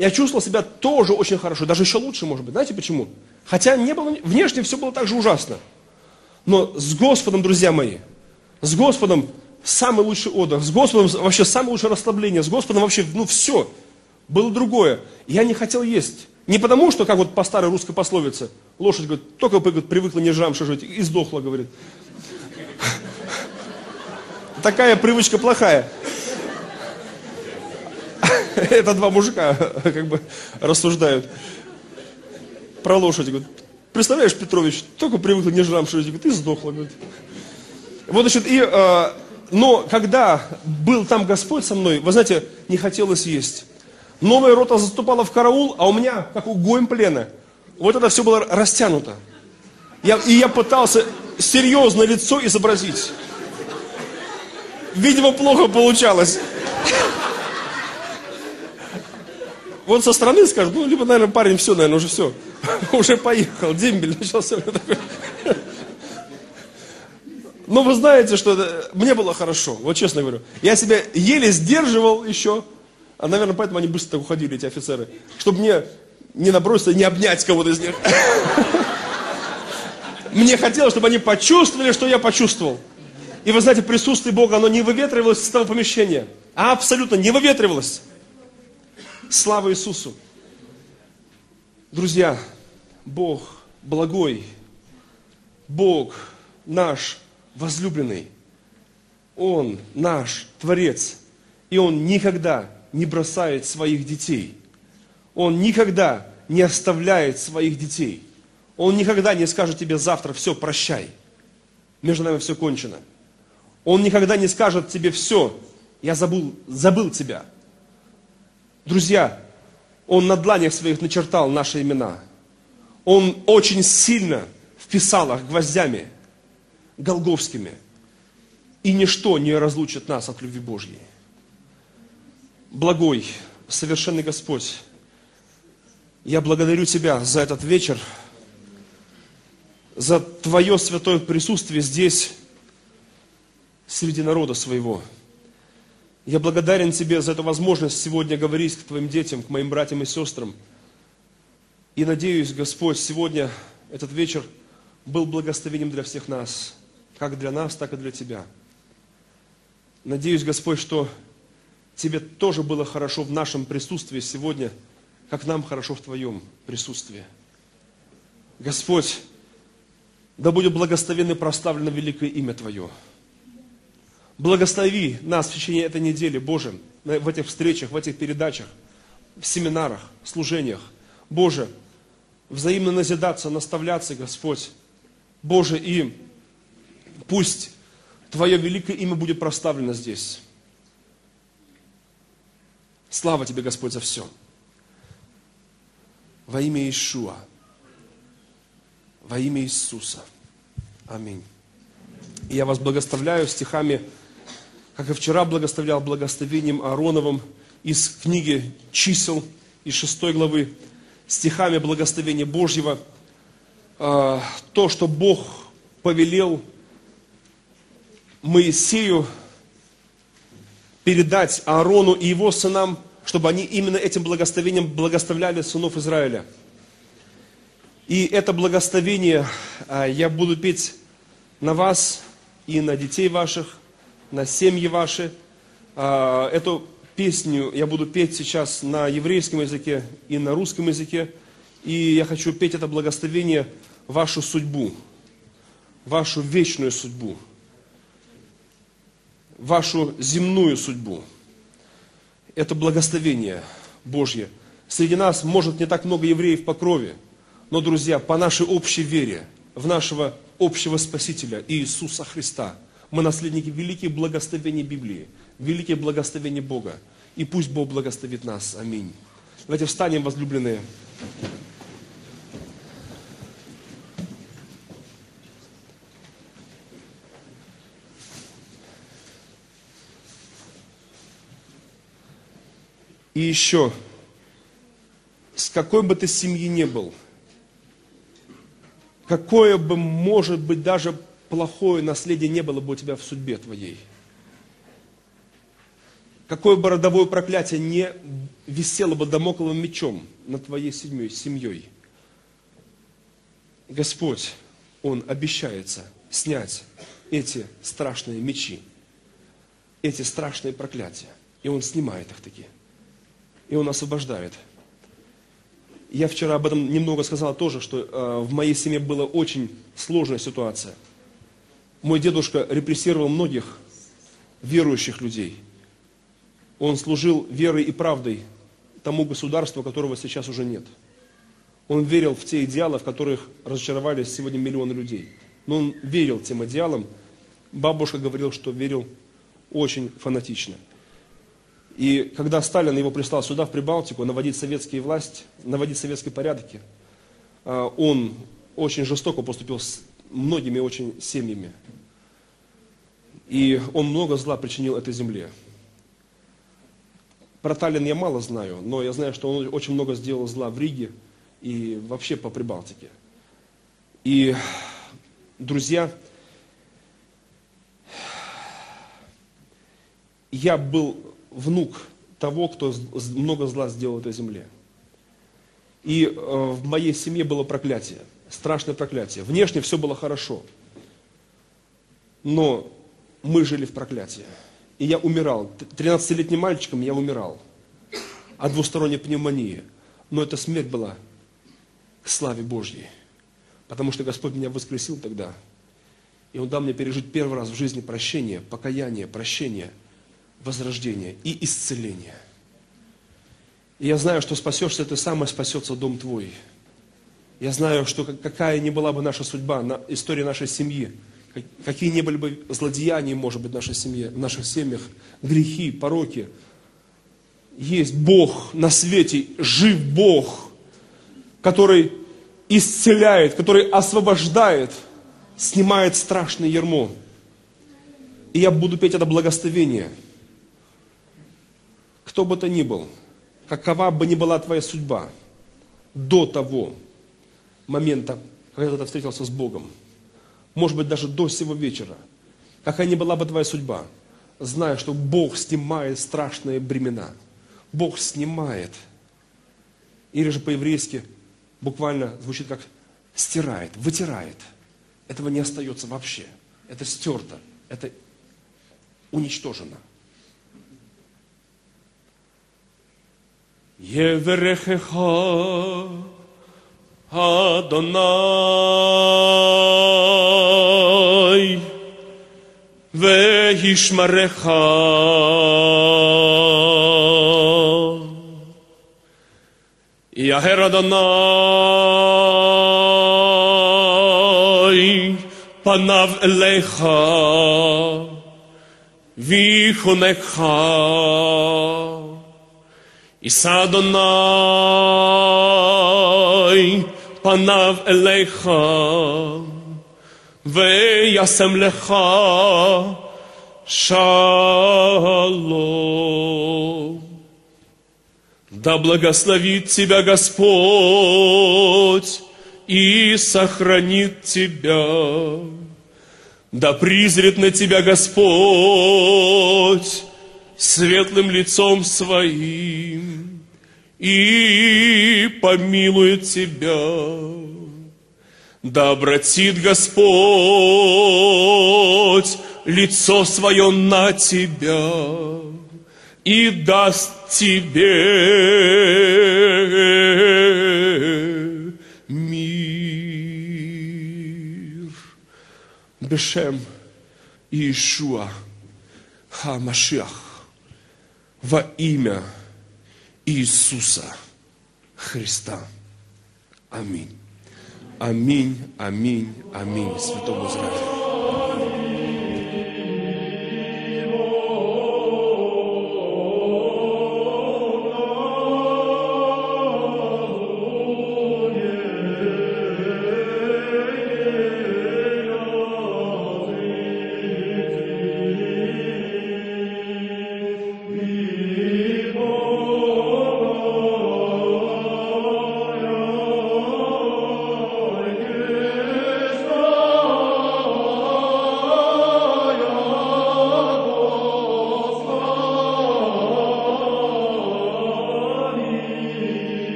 я чувствовал себя тоже очень хорошо, даже еще лучше, может быть. Знаете почему? Хотя не было, внешне все было так же ужасно. Но с Господом, друзья мои, с Господом самый лучший отдых, с Господом вообще самое лучшее расслабление, с Господом вообще, ну все, было другое. Я не хотел есть. Не потому, что, как вот по старой русской пословице, лошадь, говорит, только говорит, привыкла не жамша жить, и сдохла, говорит. Такая привычка плохая. Это два мужика как бы рассуждают про лошадь. Говорит, представляешь, Петрович, только привыкла не жрам шерсть, говорит, и сдохла. Говорит. Вот, значит, и, э, но когда был там Господь со мной, вы знаете, не хотелось есть. Новая рота заступала в караул, а у меня, как у Гоймплена, вот это все было растянуто. Я, и я пытался серьезно лицо изобразить. Видимо, плохо получалось. Вот со стороны скажут, ну, либо, наверное, парень, все, наверное, уже все. Уже поехал, дембель начался. Но вы знаете, что мне было хорошо, вот честно говорю. Я себя еле сдерживал еще, а, наверное, поэтому они быстро так уходили, эти офицеры, чтобы мне не наброситься, не обнять кого-то из них. Мне хотелось, чтобы они почувствовали, что я почувствовал. И вы знаете, присутствие Бога, оно не выветривалось из того помещения. А абсолютно не выветривалось. Слава Иисусу! Друзья, Бог благой, Бог наш возлюбленный, Он наш Творец, и Он никогда не бросает своих детей. Он никогда не оставляет своих детей. Он никогда не скажет тебе завтра, все, прощай. Между нами все кончено. Он никогда не скажет тебе, все, я забыл, забыл тебя. Друзья, Он на дланях своих начертал наши имена. Он очень сильно вписал их гвоздями, голговскими. И ничто не разлучит нас от любви Божьей. Благой, совершенный Господь, я благодарю Тебя за этот вечер, за Твое святое присутствие здесь, среди народа своего. Я благодарен Тебе за эту возможность сегодня говорить к Твоим детям, к моим братьям и сестрам. И надеюсь, Господь, сегодня этот вечер был благословением для всех нас, как для нас, так и для Тебя. Надеюсь, Господь, что Тебе тоже было хорошо в нашем присутствии сегодня, как нам хорошо в Твоем присутствии. Господь, да будет благословенно и прославлено великое имя Твое. Благослови нас в течение этой недели, Боже, в этих встречах, в этих передачах, в семинарах, служениях. Боже, взаимно назидаться, наставляться, Господь. Боже, и пусть Твое великое имя будет проставлено здесь. Слава Тебе, Господь, за все. Во имя Иешуа. Во имя Иисуса. Аминь. Я вас благословляю стихами как и вчера благословлял благословением Аароновым из книги «Чисел» из 6 главы, стихами благословения Божьего, а, то, что Бог повелел Моисею передать Аарону и его сынам, чтобы они именно этим благословением благословляли сынов Израиля. И это благословение а, я буду петь на вас и на детей ваших, на семьи ваши. А, эту песню я буду петь сейчас на еврейском языке и на русском языке. И я хочу петь это благословение вашу судьбу, вашу вечную судьбу, вашу земную судьбу. Это благословение Божье. Среди нас может не так много евреев по крови, но, друзья, по нашей общей вере в нашего общего Спасителя Иисуса Христа – мы наследники великих благословений Библии, великие благословения Бога. И пусть Бог благословит нас. Аминь. Давайте встанем, возлюбленные. И еще, с какой бы ты семьи не был, какое бы, может быть, даже плохое наследие не было бы у тебя в судьбе твоей. какое бы родовое проклятие не висело бы домокловым мечом над твоей семьей, семьей, Господь, Он обещается снять эти страшные мечи, эти страшные проклятия. И Он снимает их такие. И Он освобождает. Я вчера об этом немного сказал тоже, что э, в моей семье была очень сложная ситуация. Мой дедушка репрессировал многих верующих людей. Он служил верой и правдой тому государству, которого сейчас уже нет. Он верил в те идеалы, в которых разочаровались сегодня миллионы людей. Но он верил тем идеалам. Бабушка говорила, что верил очень фанатично. И когда Сталин его прислал сюда, в Прибалтику, наводить советские власти, наводить советские порядки, а, он очень жестоко поступил с многими очень семьями. И он много зла причинил этой земле. Про Таллин я мало знаю, но я знаю, что он очень много сделал зла в Риге и вообще по Прибалтике. И, друзья, я был внук того, кто много зла сделал этой земле. И э, в моей семье было проклятие, страшное проклятие. Внешне все было хорошо, но мы жили в проклятии. И я умирал. 13-летним мальчиком я умирал от двусторонней пневмонии. Но эта смерть была к славе Божьей. Потому что Господь меня воскресил тогда. И Он дал мне пережить первый раз в жизни прощение, покаяние, прощение, возрождение и исцеление. И я знаю, что спасешься ты сам, и спасется дом твой. Я знаю, что какая ни была бы наша судьба, история нашей семьи – какие не были бы злодеяния, может быть, в нашей семье, в наших семьях, грехи, пороки. Есть Бог на свете, жив Бог, который исцеляет, который освобождает, снимает страшное ермо. И я буду петь это благословение. Кто бы то ни был, какова бы ни была твоя судьба, до того момента, когда ты встретился с Богом – может быть, даже до сего вечера, какая ни была бы твоя судьба, зная, что Бог снимает страшные бремена. Бог снимает. Или же по-еврейски буквально звучит как стирает, вытирает. Этого не остается вообще. Это стерто, это уничтожено. Еврехеха Adonai והשמרך. יהר אדוני פניו אליך ויחונך. יישא אדוני פניו אליך, וישם לך шалом. Да благословит тебя Господь и сохранит тебя. Да призрит на тебя Господь светлым лицом своим и помилует тебя. Да обратит Господь лицо свое на тебя и даст тебе мир. Бешем Иешуа Хамашиах во имя Иисуса Христа. Аминь. Аминь, аминь, аминь. Святому Израилю.